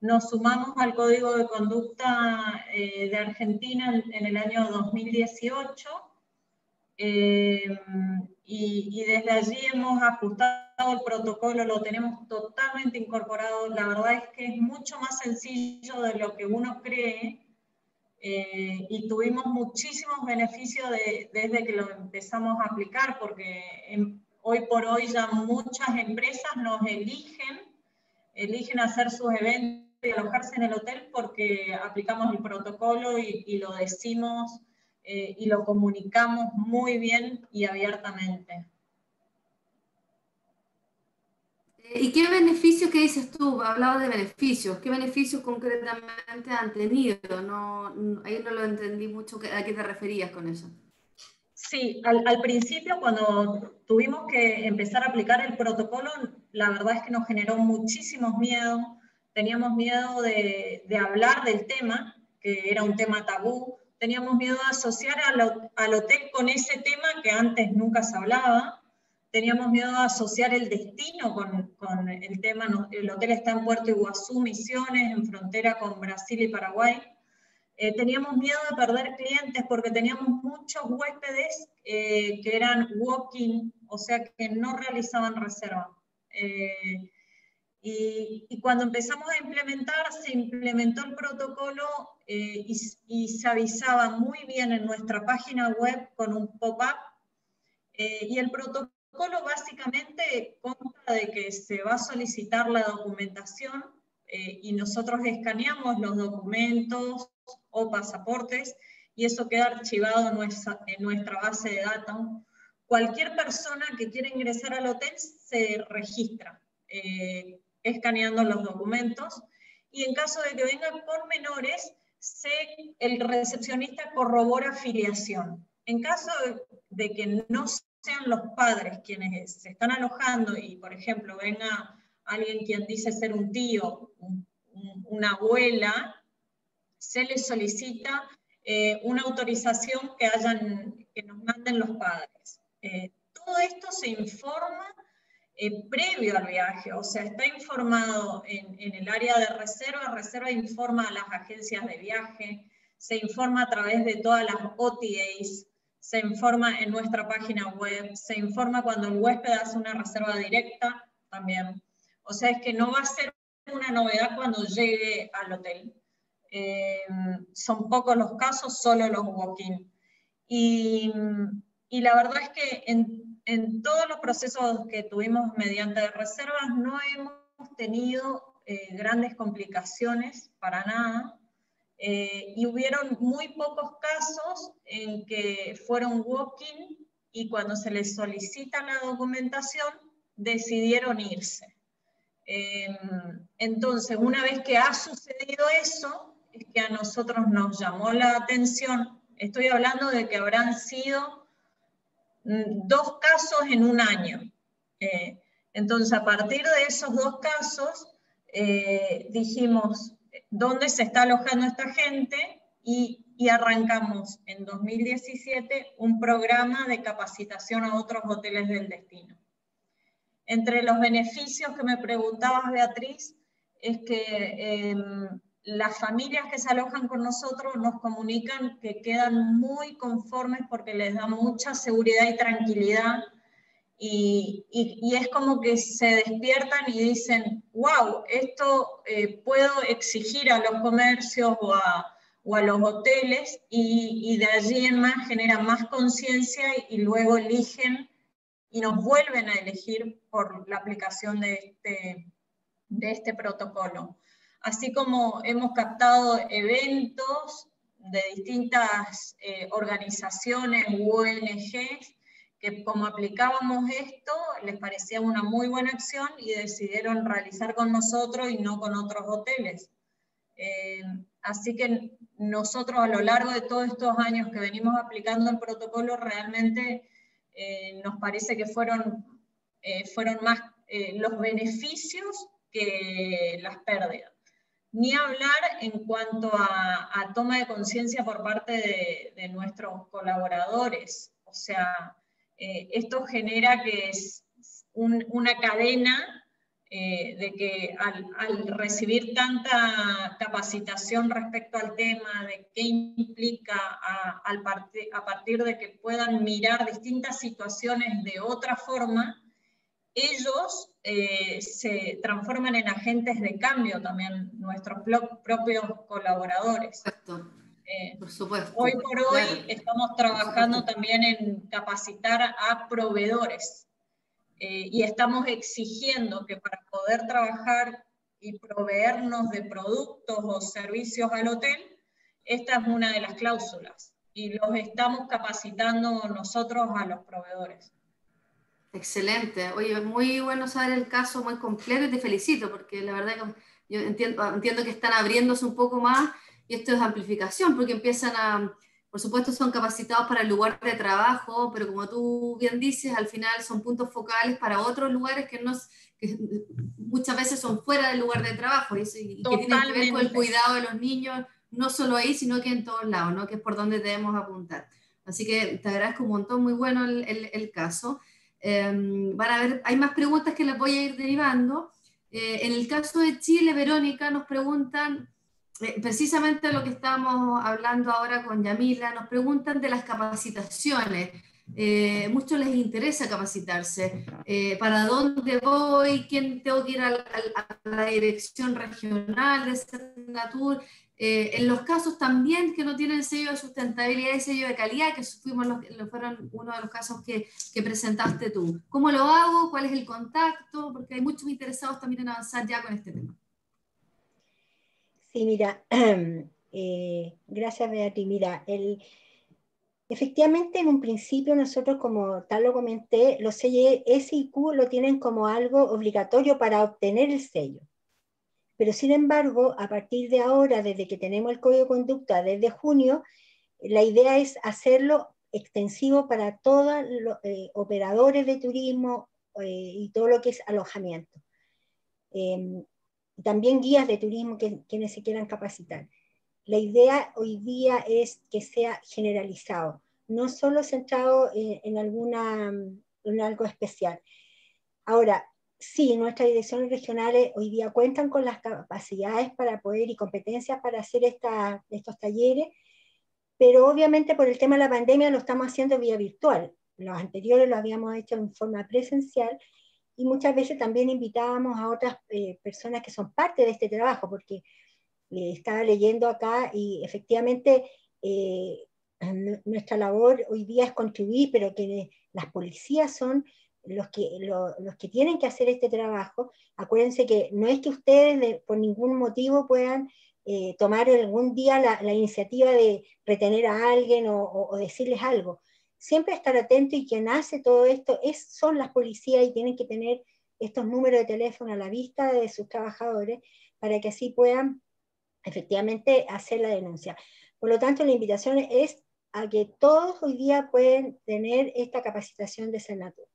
Speaker 5: Nos sumamos al Código de Conducta eh, de Argentina en, el año 2018 eh, y, y, desde allí hemos ajustado el protocolo, lo tenemos totalmente incorporado. La verdad es que es mucho más sencillo de lo que uno cree eh, y tuvimos muchísimos beneficios desde que lo empezamos a aplicar, porque hoy por hoy ya muchas empresas nos eligen, eligen hacer sus eventos y alojarse en el hotel porque aplicamos el protocolo y, lo decimos eh, y lo comunicamos muy bien y abiertamente.
Speaker 1: ¿Y qué beneficios, qué dices tú? Hablabas de beneficios. ¿Qué beneficios concretamente han tenido? No, ahí no lo entendí mucho. ¿A qué te referías con eso?
Speaker 5: Sí, al, principio cuando tuvimos que empezar a aplicar el protocolo, la verdad es que nos generó muchísimos miedos. Teníamos miedo de, de hablar del tema, que era un tema tabú. Teníamos miedo de asociar al, al hotel con ese tema que antes nunca se hablaba teníamos miedo de asociar el destino con, con, el tema, el hotel está en Puerto Iguazú, Misiones, en frontera con Brasil y Paraguay. Eh, teníamos miedo de perder clientes porque teníamos muchos huéspedes eh, que eran walking, o sea que no realizaban reserva. Eh, Y, cuando empezamos a implementar, se implementó el protocolo eh, y, se avisaba muy bien en nuestra página web con un pop-up. Eh, y el protocolo básicamente consta de que se va a solicitar la documentación eh, y nosotros escaneamos los documentos o pasaportes y eso queda archivado en nuestra, en nuestra base de datos. Cualquier persona que quiera ingresar al hotel se registra escaneando los documentos, y en caso de que vengan por menores, se, el recepcionista corrobora afiliación. En caso de, que no sean los padres quienes se están alojando y, por ejemplo, venga alguien quien dice ser un tío, una abuela, se le solicita eh, una autorización que, hayan, que nos manden los padres. Eh, todo esto se informa eh, previo al viaje, o sea, está informado en, el área de reserva, reserva informa a las agencias de viaje, se informa a través de todas las OTAs, se informa en nuestra página web, se informa cuando el huésped hace una reserva directa también. O sea, es que no va a ser una novedad cuando llegue al hotel. Eh, son pocos los casos, solo los walk-in. Y, y, la verdad es que en, en todos los procesos que tuvimos mediante reservas no hemos tenido eh, grandes complicaciones para nada. Eh, y hubieron muy pocos casos en que fueron walking y cuando se les solicita la documentación decidieron irse. Em, entonces, una vez que ha sucedido eso, es que a nosotros nos llamó la atención, estoy hablando de que habrán sido Mm, dos casos en un año. Eh, entonces, a partir de esos dos casos, eh, dijimos dónde se está alojando esta gente y, arrancamos en 2017 un programa de capacitación a otros hoteles del destino. Entre los beneficios que me preguntabas, Beatriz, es que em, las familias que se alojan con nosotros nos comunican que quedan muy conformes porque les da mucha seguridad y tranquilidad y, es como que se despiertan y dicen, wow, esto eh, puedo exigir a los comercios o a, los hoteles y, de allí en más genera más conciencia y luego eligen y nos vuelven a elegir por la aplicación de este, de este protocolo. Así como hemos captado eventos de distintas eh, organizaciones ONGs como aplicábamos esto les parecía una muy buena acción y decidieron realizar con nosotros y no con otros hoteles. Eh, así que nosotros a lo largo de todos estos años que venimos aplicando el protocolo realmente eh, nos parece que fueron, fueron más los beneficios que las pérdidas. Ni hablar en cuanto a, toma de conciencia por parte de, nuestros colaboradores. O sea, eh, esto genera que es una cadena eh, de que al, recibir tanta capacitación respecto al tema, de qué implica a, a partir de que puedan mirar distintas situaciones de otra forma, ellos eh, se transforman en agentes de cambio también, nuestros propios colaboradores.
Speaker 1: Eh, por supuesto.
Speaker 5: Hoy por hoy estamos trabajando también en capacitar a proveedores eh, y estamos exigiendo que para poder trabajar y proveernos de productos o servicios al hotel, esta es una de las cláusulas y los estamos capacitando nosotros a los proveedores.
Speaker 1: Excelente. Oye, muy bueno saber el caso, muy completo y te felicito porque la verdad que yo entiendo, entiendo que están abriéndose un poco más y esto es amplificación porque empiezan a, por supuesto son capacitados para el lugar de trabajo, pero como tú bien dices, al final son puntos focales para otros lugares que, no, que muchas veces son fuera del lugar de trabajo y, que tienen que ver con el cuidado de los niños, no solo ahí, sino que en todos lados, ¿no? que es por donde debemos apuntar. Así que te agradezco un montón, muy bueno el, el, el caso. Em, van a ver, hay más preguntas que les voy a ir derivando. Eh, en el caso de Chile, Verónica, nos preguntan, eh, precisamente lo que estamos hablando ahora con Yamila, nos preguntan de las capacitaciones. eh, muchos les interesa capacitarse. Eh, ¿Para dónde voy? ¿Quién tengo que ir a, la dirección regional de Senatur? Eh, en los casos también que no tienen sello de sustentabilidad y sello de calidad, que fuimos los, fueron uno de los casos que, presentaste tú. ¿Cómo lo hago? ¿Cuál es el contacto? Porque hay muchos interesados también en avanzar ya con este tema.
Speaker 2: Sí, mira, eh, gracias Beatriz. Mira, efectivamente en un principio nosotros, como tal lo comenté, los sellos S y Q lo tienen como algo obligatorio para obtener el sello. Pero sin embargo, a partir de ahora, desde que tenemos el código de conducta desde junio, la idea es hacerlo extensivo para todos los eh, operadores de turismo eh, y todo lo que es alojamiento. Em, también guías de turismo que, quienes se quieran capacitar. La idea hoy día es que sea generalizado, no solo centrado en, alguna, en algo especial. Ahora, sí, nuestras direcciones regionales hoy día cuentan con las capacidades para poder y competencias para hacer esta, estos talleres, pero obviamente por el tema de la pandemia lo estamos haciendo vía virtual. Los anteriores lo habíamos hecho en forma presencial y muchas veces también invitábamos a otras eh, personas que son parte de este trabajo, porque estaba leyendo acá y efectivamente eh, nuestra labor hoy día es contribuir, pero que las policías son los que, los que tienen que hacer este trabajo, acuérdense que no es que ustedes por ningún motivo puedan eh, tomar algún día la, iniciativa de retener a alguien o, decirles algo. Siempre estar atento y quien hace todo esto es, son las policías y tienen que tener estos números de teléfono a la vista de sus trabajadores para que así puedan efectivamente hacer la denuncia. Por lo tanto, la invitación es a que todos hoy día pueden tener esta capacitación de Senatur.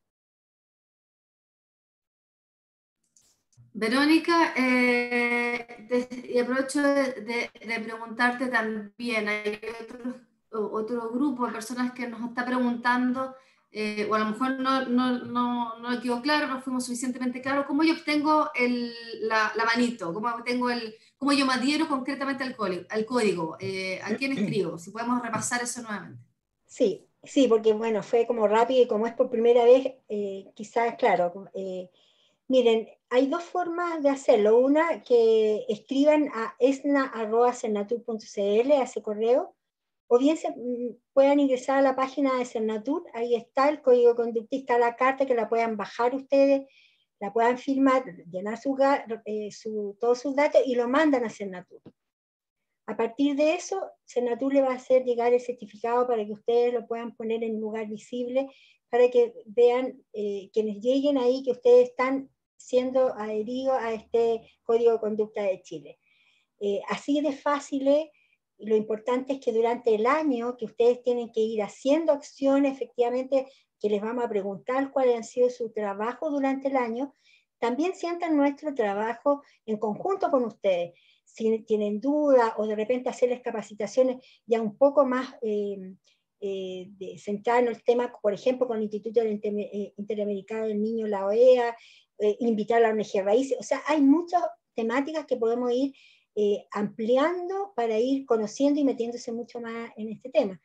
Speaker 1: Verónica, eh, y aprovecho de, preguntarte también, hay otro, otro, grupo de personas que nos está preguntando, eh, o a lo mejor no, no, no, no quedó claro, no fuimos suficientemente claros, ¿cómo yo obtengo el, la, la, manito? ¿Cómo, tengo el, ¿Cómo yo me adhiero concretamente al, código? Al código? Eh, ¿A quién escribo? Si podemos repasar eso nuevamente.
Speaker 2: Sí, sí, porque bueno, fue como rápido y como es por primera vez, quizás, claro, Miren, hay dos formas de hacerlo. Una, que escriban a esna.cernatur.cl, a ese correo, o bien se, puedan ingresar a la página de Cernatur, ahí está el código conductista, la carta, que la puedan bajar ustedes, la puedan firmar, llenar eh, todos sus datos y lo mandan a Cernatur. A partir de eso, Cernatur le va a hacer llegar el certificado para que ustedes lo puedan poner en lugar visible, para que vean eh, quienes lleguen ahí que ustedes están siendo adherido a este Código de Conducta de Chile. Eh, así de fácil es, lo importante es que durante el año que ustedes tienen que ir haciendo acciones, efectivamente, que les vamos a preguntar cuál ha sido su trabajo durante el año, también sientan nuestro trabajo en conjunto con ustedes. Si tienen dudas o de repente hacerles capacitaciones ya un poco más eh, eh, centradas en el tema, por ejemplo, con el Instituto Interamericano del Niño, la OEA, eh, invitar a la ONG Raíces, o sea, hay muchas temáticas que podemos ir eh, ampliando para ir conociendo y metiéndose mucho más en este tema.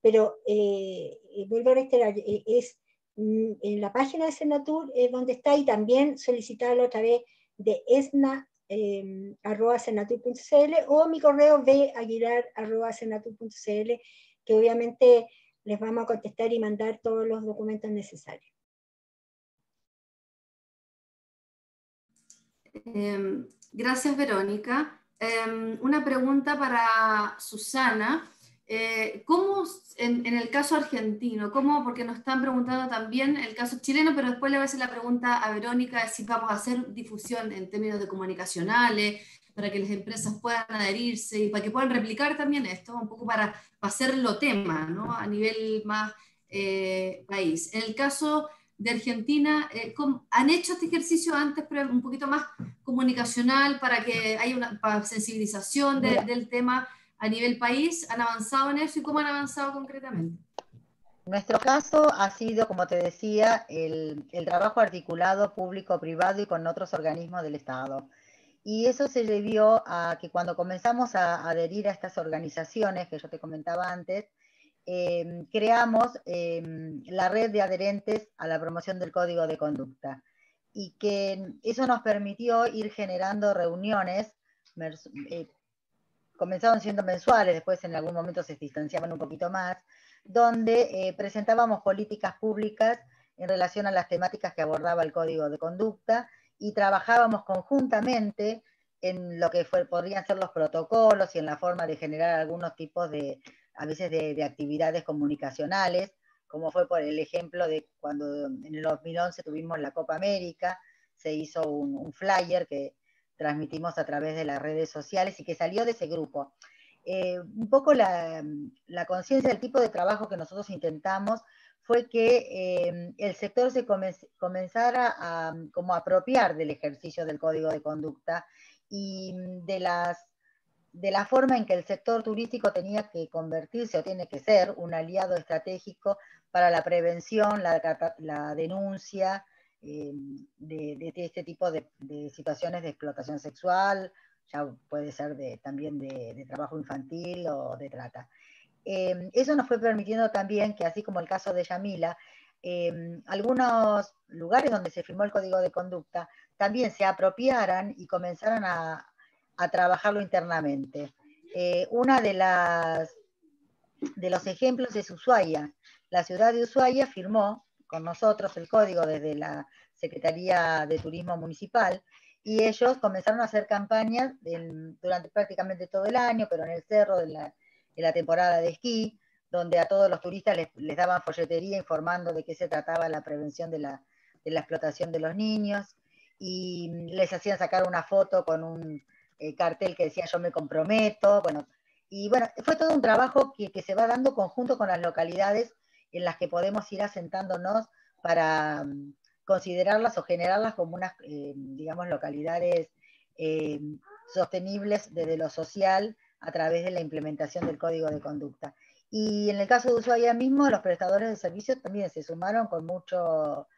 Speaker 2: Pero eh, vuelvo a reiterar, es mm, en la página de Senatur donde está y también solicitarlo a través de esna o mi correo aguilar que obviamente les vamos a contestar y mandar todos los documentos necesarios.
Speaker 1: Em, gracias, Verónica. Em, una pregunta para Susana. Eh, ¿Cómo, en, el caso argentino, cómo, porque nos están preguntando también el caso chileno, pero después le voy a hacer la pregunta a Verónica si vamos a hacer difusión en términos de comunicacionales, para que las empresas puedan adherirse y para que puedan replicar también esto, un poco para, hacerlo tema, ¿no? A nivel más eh, país. En el caso de Argentina eh, han hecho este ejercicio antes, pero un poquito más comunicacional para que haya una sensibilización del tema a nivel país. ¿Han avanzado en eso y cómo han avanzado concretamente?
Speaker 4: Nuestro caso ha sido, como te decía, el, trabajo articulado público-privado y con otros organismos del Estado. Y eso se debió a que cuando comenzamos a adherir a estas organizaciones que yo te comentaba antes, em, creamos em, la red de adherentes a la promoción del código de conducta y que eso nos permitió ir generando reuniones, eh, comenzaron siendo mensuales, después en algún momento se distanciaban un poquito más, donde eh, presentábamos políticas públicas en relación a las temáticas que abordaba el código de conducta y trabajábamos conjuntamente en lo que podrían ser los protocolos y en la forma de generar algunos tipos de, a veces de, actividades comunicacionales, como fue por el ejemplo de cuando en el 2011 tuvimos la Copa América, se hizo un, flyer que transmitimos a través de las redes sociales y que salió de ese grupo. Eh, un poco la, conciencia del tipo de trabajo que nosotros intentamos fue que eh, el sector se comenzara a como apropiar del ejercicio del código de conducta y de, las, de la forma en que el sector turístico tenía que convertirse o tiene que ser un aliado estratégico para la prevención, la, denuncia eh, de, este tipo de, situaciones de explotación sexual, ya puede ser también de, trabajo infantil o de trata. Eh, eso nos fue permitiendo también que, así como el caso de Yamila, eh, algunos lugares donde se firmó el código de conducta también se apropiaran y comenzaran a, trabajarlo internamente. Eh, una de las de los ejemplos es Ushuaia. La ciudad de Ushuaia firmó con nosotros el código desde la Secretaría de Turismo Municipal y ellos comenzaron a hacer campañas durante prácticamente todo el año, pero en el cerro la, la temporada de esquí, donde a todos los turistas les, les, daban folletería informando de qué se trataba la prevención de la, de la explotación de los niños y les hacían sacar una foto con un cartel que decía yo me comprometo, bueno, y bueno, fue todo un trabajo que, se va dando conjunto con las localidades en las que podemos ir asentándonos para mm, considerarlas o generarlas como unas, eh, digamos, localidades eh, sostenibles desde lo social a través de la implementación del código de conducta. Y en el caso de Ushuaia mismo, los prestadores de servicios también se sumaron con mucho,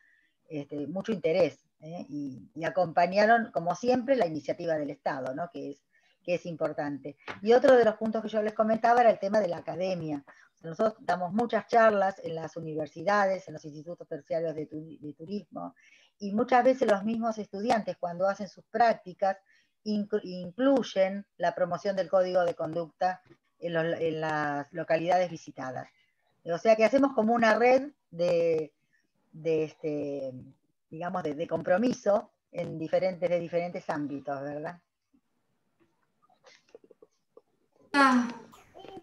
Speaker 4: este, mucho interés ¿eh? y, acompañaron, como siempre, la iniciativa del Estado, ¿no? que, es, que es importante. Y otro de los puntos que yo les comentaba era el tema de la academia. Nosotros damos muchas charlas en las universidades, en los institutos terciarios de, turismo, y muchas veces los mismos estudiantes cuando hacen sus prácticas incluyen la promoción del código de conducta en, en, las localidades visitadas. O sea que hacemos como una red de, de este, digamos, de, compromiso en diferentes, de diferentes ámbitos, ¿verdad?
Speaker 1: Ah,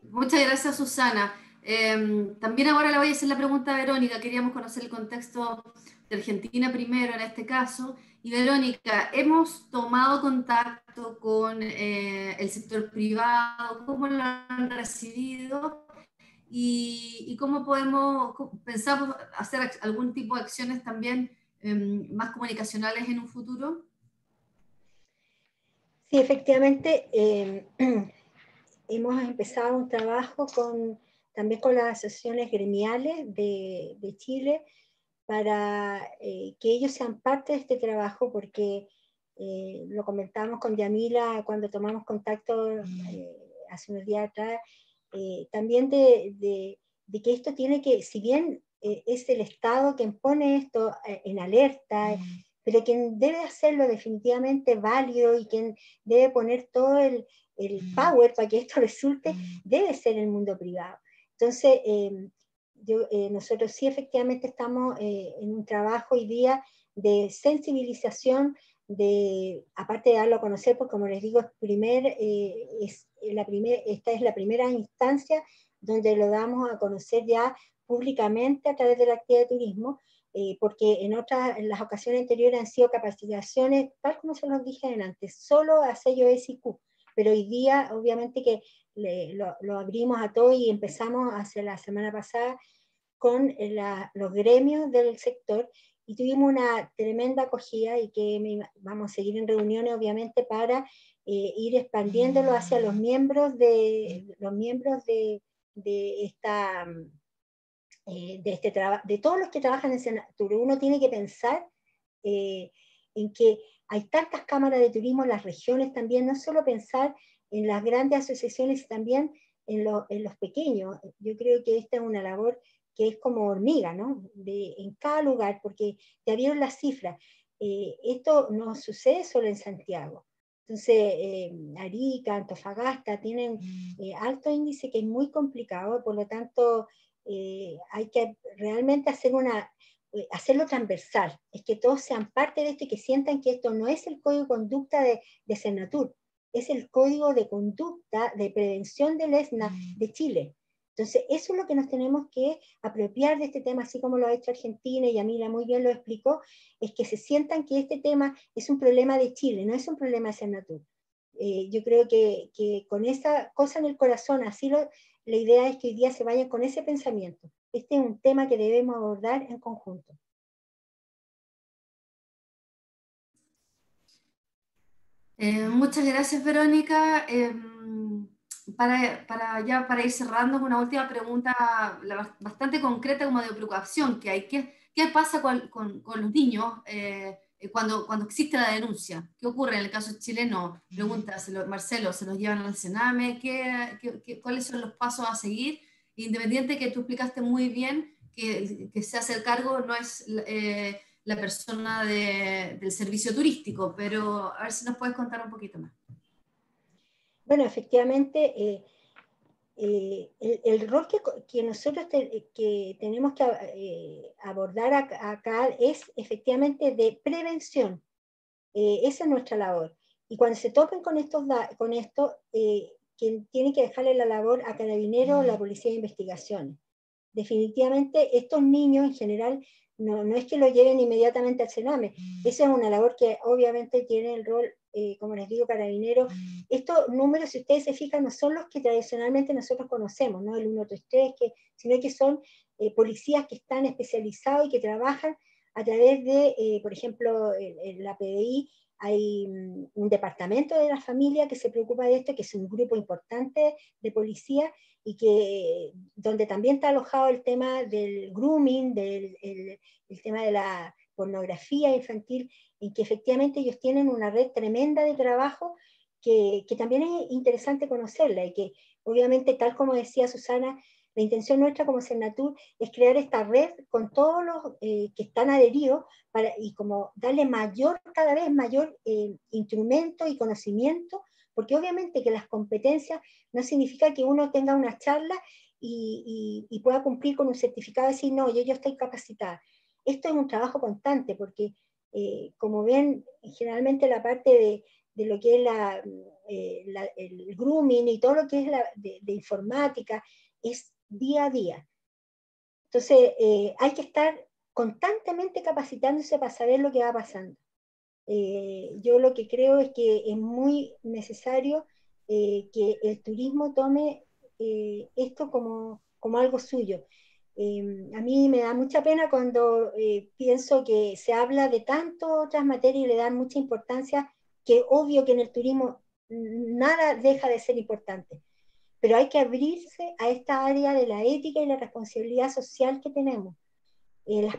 Speaker 1: muchas gracias, Susana. Em, también ahora le voy a hacer la pregunta a Verónica. Queríamos conocer el contexto de Argentina primero en este caso. Y Verónica, hemos tomado contacto con eh, el sector privado, ¿cómo lo han recibido? Y, y cómo podemos, pensamos hacer algún tipo de acciones también Em, más comunicacionales en un futuro?
Speaker 2: Sí, efectivamente, em, hemos empezado un trabajo con, también con las asociaciones gremiales de, de Chile para eh, que ellos sean parte de este trabajo, porque eh, lo comentamos con Yamila cuando tomamos contacto eh, hace unos días atrás, también de, de, de, que esto tiene que, si bien eh, es el Estado quien pone esto eh, en alerta, mm. pero quien debe hacerlo definitivamente válido y quien debe poner todo el, el mm. power para que esto resulte, mm. debe ser el mundo privado. Entonces, em, yo, eh, nosotros sí efectivamente estamos en un trabajo hoy día de sensibilización, de, aparte de darlo a conocer, porque como les digo, es primer, es la primer, esta es la primera instancia donde lo damos a conocer ya públicamente a través de la actividad de turismo, eh, porque en otras, en las ocasiones anteriores han sido capacitaciones, tal como se los dije antes, solo a sello SIQ, pero hoy día obviamente que lo, lo, abrimos a todo y empezamos hace la semana pasada con los gremios del sector y tuvimos una tremenda acogida y que vamos a seguir en reuniones obviamente para eh, ir expandiéndolo hacia los miembros de los miembros de, de esta eh, de, este de todos los que trabajan en Senatur, uno tiene que pensar eh, en que hay tantas cámaras de turismo en las regiones también, no solo pensar en las grandes asociaciones, también en, los pequeños. Yo creo que esta es una labor que es como hormiga, ¿no? De, en cada lugar, porque te abrieron las cifras. Eh, esto no sucede solo en Santiago. Entonces, eh, Arica, Antofagasta tienen mm. eh, alto índice que es muy complicado, por lo tanto, hay que realmente hacer una, hacerlo transversal, es que todos sean parte de esto y que sientan que esto no es el código de conducta de, de Senatur, es el código de conducta de prevención del ESNA mm. de Chile. Entonces, eso es lo que nos tenemos que apropiar de este tema, así como lo ha hecho Argentina y Amila muy bien lo explicó, es que se sientan que este tema es un problema de Chile, no es un problema de Senatur. Eh, yo creo que, que, con esa cosa en el corazón, así lo, la idea es que hoy día se vayan con ese pensamiento. Este es un tema que debemos abordar en conjunto.
Speaker 1: Eh, muchas gracias, Verónica. Em, para, para, ya para ir cerrando, una última pregunta bastante concreta como de preocupación que hay. ¿Qué, qué pasa con, con, los niños eh, cuando, cuando existe la denuncia? ¿Qué ocurre en el caso chileno? Pregunta Marcelo, ¿se los llevan al Sename? ¿Qué, qué, cuáles son los pasos a seguir? Independiente que tú explicaste muy bien que, que se hace el cargo no es... Eh, la persona del servicio turístico, pero a ver si nos puedes contar un poquito más.
Speaker 2: Bueno, efectivamente, eh, eh, el, rol que, nosotros que tenemos que eh, abordar acá, es efectivamente de prevención. esa es nuestra labor. Y cuando se topen con, estos, con esto, quien tiene que dejarle la labor a Carabineros, la Policía de Investigaciones. Definitivamente, estos niños en general no, no es que lo lleven inmediatamente al Sename. Mm. Esa es una labor que obviamente tiene el rol, eh, como les digo, carabinero. Mm. Estos números, si ustedes se fijan, no son los que tradicionalmente nosotros conocemos, ¿no? El 133, que, sino que son eh, policías que están especializados y que trabajan a través de, eh, por ejemplo, en la PDI hay mm, un departamento de la familia que se preocupa de esto, que es un grupo importante de policía y que donde también está alojado el tema del grooming, del el, tema de la pornografía infantil, en que efectivamente ellos tienen una red tremenda de trabajo que, también es interesante conocerla y que obviamente, tal como decía Susana, la intención nuestra como Senatur es crear esta red con todos los eh, que están adheridos para, y como darle mayor, cada vez mayor eh, instrumento y conocimiento, porque obviamente que las competencias no significa que uno tenga una charla y, pueda cumplir con un certificado y decir, no, yo, yo estoy capacitada. Esto es un trabajo constante, porque eh, como ven, generalmente la parte de, de lo que es la, el grooming y todo lo que es de, informática es día a día. Entonces, eh, hay que estar constantemente capacitándose para saber lo que va pasando. Eh, yo lo que creo es que es muy necesario eh, que el turismo tome esto como, como, algo suyo. A mí me da mucha pena cuando pienso que se habla de tantas otras materias y le dan mucha importancia, que obvio que en el turismo nada deja de ser importante pero hay que abrirse a esta área de la ética y la responsabilidad social que tenemos. En,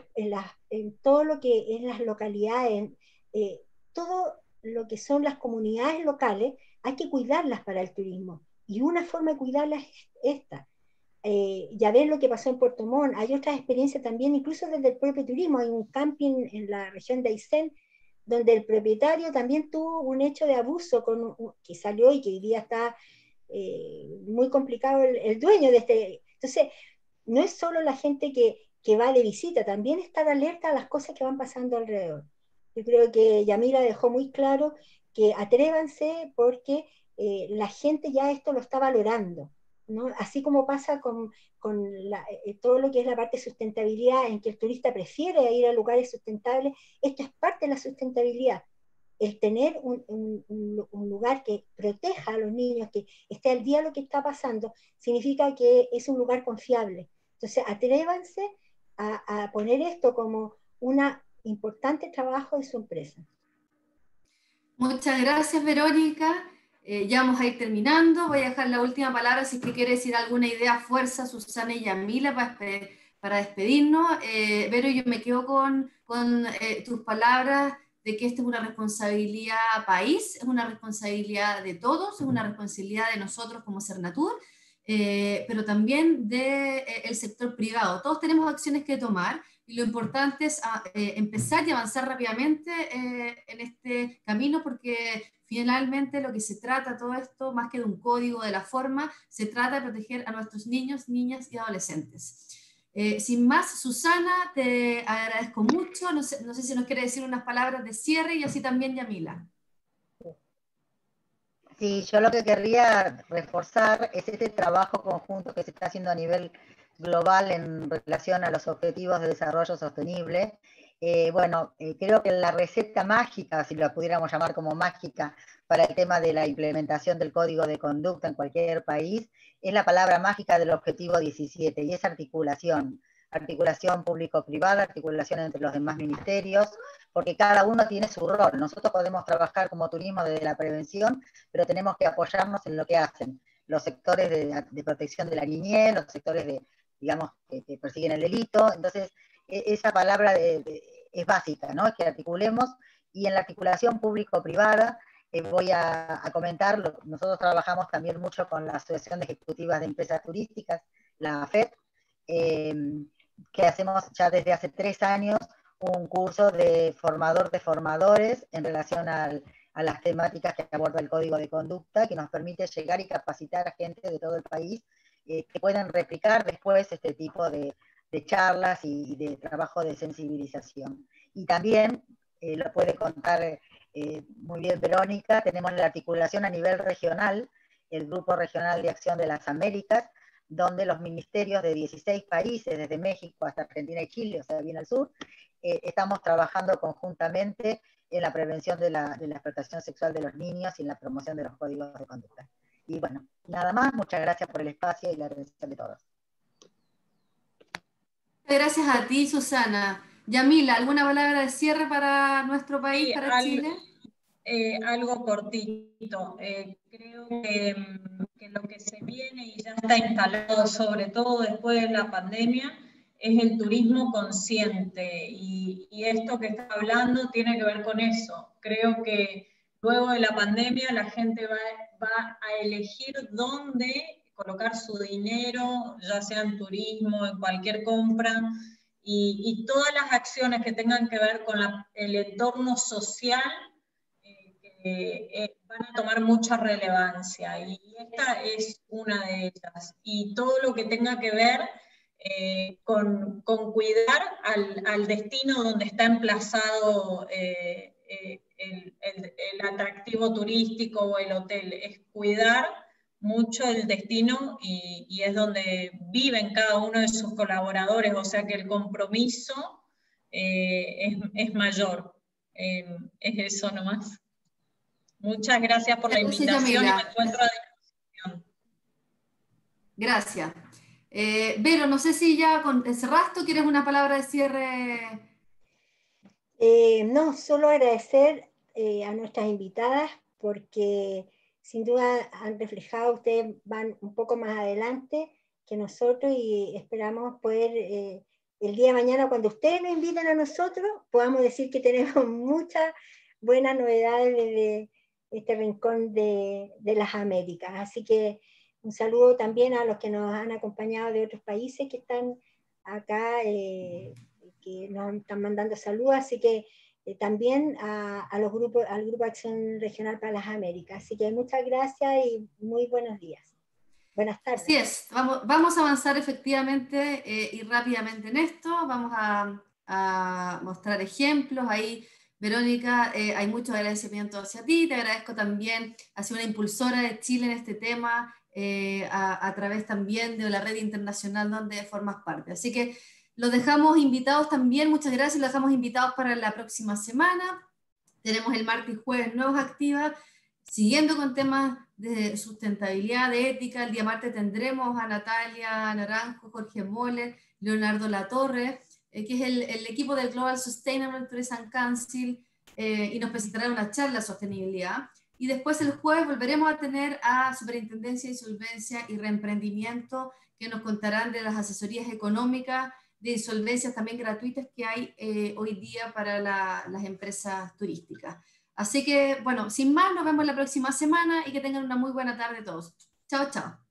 Speaker 2: en, todo lo que es las localidades, eh, todo lo que son las comunidades locales, hay que cuidarlas para el turismo. Y una forma de cuidarlas es esta. Eh, ya ves lo que pasó en Puerto Montt, hay otras experiencias también, incluso desde el propio turismo, hay un camping en la región de Aysén, donde el propietario también tuvo un hecho de abuso con, que salió y que hoy día está eh, muy complicado el, dueño de este. Entonces, no es solo la gente que, que va de visita, también estar alerta a las cosas que van pasando alrededor. Yo creo que Yamila dejó muy claro que atrévanse porque eh, la gente ya esto lo está valorando. ¿No? Así como pasa con, con eh, todo lo que es la parte de sustentabilidad, en que el turista prefiere ir a lugares sustentables, esto es parte de la sustentabilidad el tener un, lugar que proteja a los niños, que esté al día lo que está pasando, significa que es un lugar confiable. Entonces, atrévanse a, poner esto como un importante trabajo de su empresa.
Speaker 1: Muchas gracias, Verónica. Eh, ya vamos a ir terminando. Voy a dejar la última palabra si es que quiere decir alguna idea, fuerza, Susana y Yamila, para, para despedirnos. Eh, Vero, yo me quedo con, con eh, tus palabras de que esta es una responsabilidad país, es una responsabilidad de todos, es una responsabilidad de nosotros como Cernatur, eh, pero también del de, sector privado. Todos tenemos acciones que tomar y lo importante es ah, empezar y avanzar rápidamente en este camino porque finalmente lo que se trata todo esto, más que de un código de la forma, se trata de proteger a nuestros niños, niñas y adolescentes. Eh, sin más, Susana, te agradezco mucho. No sé, no sé, si nos quiere decir unas palabras de cierre y así también Yamila.
Speaker 4: Sí, yo lo que querría reforzar es este trabajo conjunto que se está haciendo a nivel global en relación a los objetivos de desarrollo sostenible. Eh, bueno, eh, creo que la receta mágica, si la pudiéramos llamar como mágica, para el tema de la implementación del código de conducta en cualquier país, es la palabra mágica del objetivo 17 y es articulación. Articulación público-privada, articulación entre los demás ministerios, porque cada uno tiene su rol. Nosotros podemos trabajar como turismo desde la prevención, pero tenemos que apoyarnos en lo que hacen los sectores de, protección de la niñez, los sectores de, digamos, que, persiguen el delito. Entonces, e, esa palabra es básica, ¿no? Es que articulemos y en la articulación público-privada eh, voy a, comentar, nosotros trabajamos también mucho con la Asociación de Ejecutivas de Empresas Turísticas, la FED, eh, que hacemos ya desde hace tres años un curso de formador de formadores en relación a las temáticas que aborda el código de conducta, que nos permite llegar y capacitar a gente de todo el país eh, que puedan replicar después este tipo de, charlas y de trabajo de sensibilización. Y también lo puede contar eh, muy bien, Verónica, tenemos la articulación a nivel regional, el Grupo Regional de Acción de las Américas, donde los ministerios de 16 países, desde México hasta Argentina y Chile, o sea, bien al sur, eh, estamos trabajando conjuntamente en la prevención de la, de la explotación sexual de los niños y en la promoción de los códigos de conducta. Y bueno, nada más, muchas gracias por el espacio y la atención de todos.
Speaker 1: Gracias a ti, Susana. Yamila, ¿alguna palabra de cierre para nuestro país, para Chile?
Speaker 5: Eh, algo cortito. Eh, creo que, lo que se viene y ya está instalado, sobre todo después de la pandemia, es el turismo consciente. Y, esto que está hablando tiene que ver con eso. Creo que luego de la pandemia la gente va, a elegir dónde colocar su dinero, ya sea en turismo, en cualquier compra y, todas las acciones que tengan que ver con el entorno social eh, eh, van a tomar mucha relevancia y esta es una de ellas. Y todo lo que tenga que ver eh, con, cuidar al, destino donde está emplazado el, el, el atractivo turístico o el hotel, es cuidar mucho el destino y, es donde viven cada uno de sus colaboradores, o sea que el compromiso eh, es, mayor. Eh, es eso nomás. Muchas gracias por la invitación y me encuentro a disposición.
Speaker 1: Gracias. Eh, Vero, no sé si ya con, cerraste o quieres una palabra de cierre.
Speaker 2: no, solo agradecer a nuestras invitadas porque sin duda han reflejado, ustedes van un poco más adelante que nosotros y esperamos poder eh, el día de mañana, cuando ustedes nos inviten a nosotros, podamos decir que tenemos muchas buenas novedades desde este rincón de, de, las Américas. Así que un saludo también a los que nos han acompañado de otros países que están acá, eh, que nos están mandando saludos. Así que eh, también a, los grupos, al Grupo Acción Regional para las Américas. Así que muchas gracias y muy buenos días. Buenas tardes.
Speaker 1: Así vamos, vamos a avanzar efectivamente eh, y rápidamente en esto. Vamos a, mostrar ejemplos. Ahí, Verónica, eh, hay mucho agradecimiento hacia ti. Te agradezco también, has sido una impulsora de Chile en este tema, a, a través también de la red internacional donde formas parte. Así que los dejamos invitados también, muchas gracias, los dejamos invitados para la próxima semana. Tenemos el martes y jueves nuevos activas, siguiendo con temas de sustentabilidad, de ética. El día martes tendremos a Natalia Naranjo, Jorge Moller, Leonardo Latorre, eh, que es el, equipo del Global Sustainable Tourism Council, eh, y nos presentará una charla de sostenibilidad. Y después el jueves volveremos a tener a Superintendencia de Solvencia y Reemprendimiento, que nos contarán de las asesorías económicas de insolvencias también gratuitas que hay eh, hoy día para las empresas turísticas. Así que, bueno, sin más, nos vemos la próxima semana y que tengan una muy buena tarde todos. Chao, chao.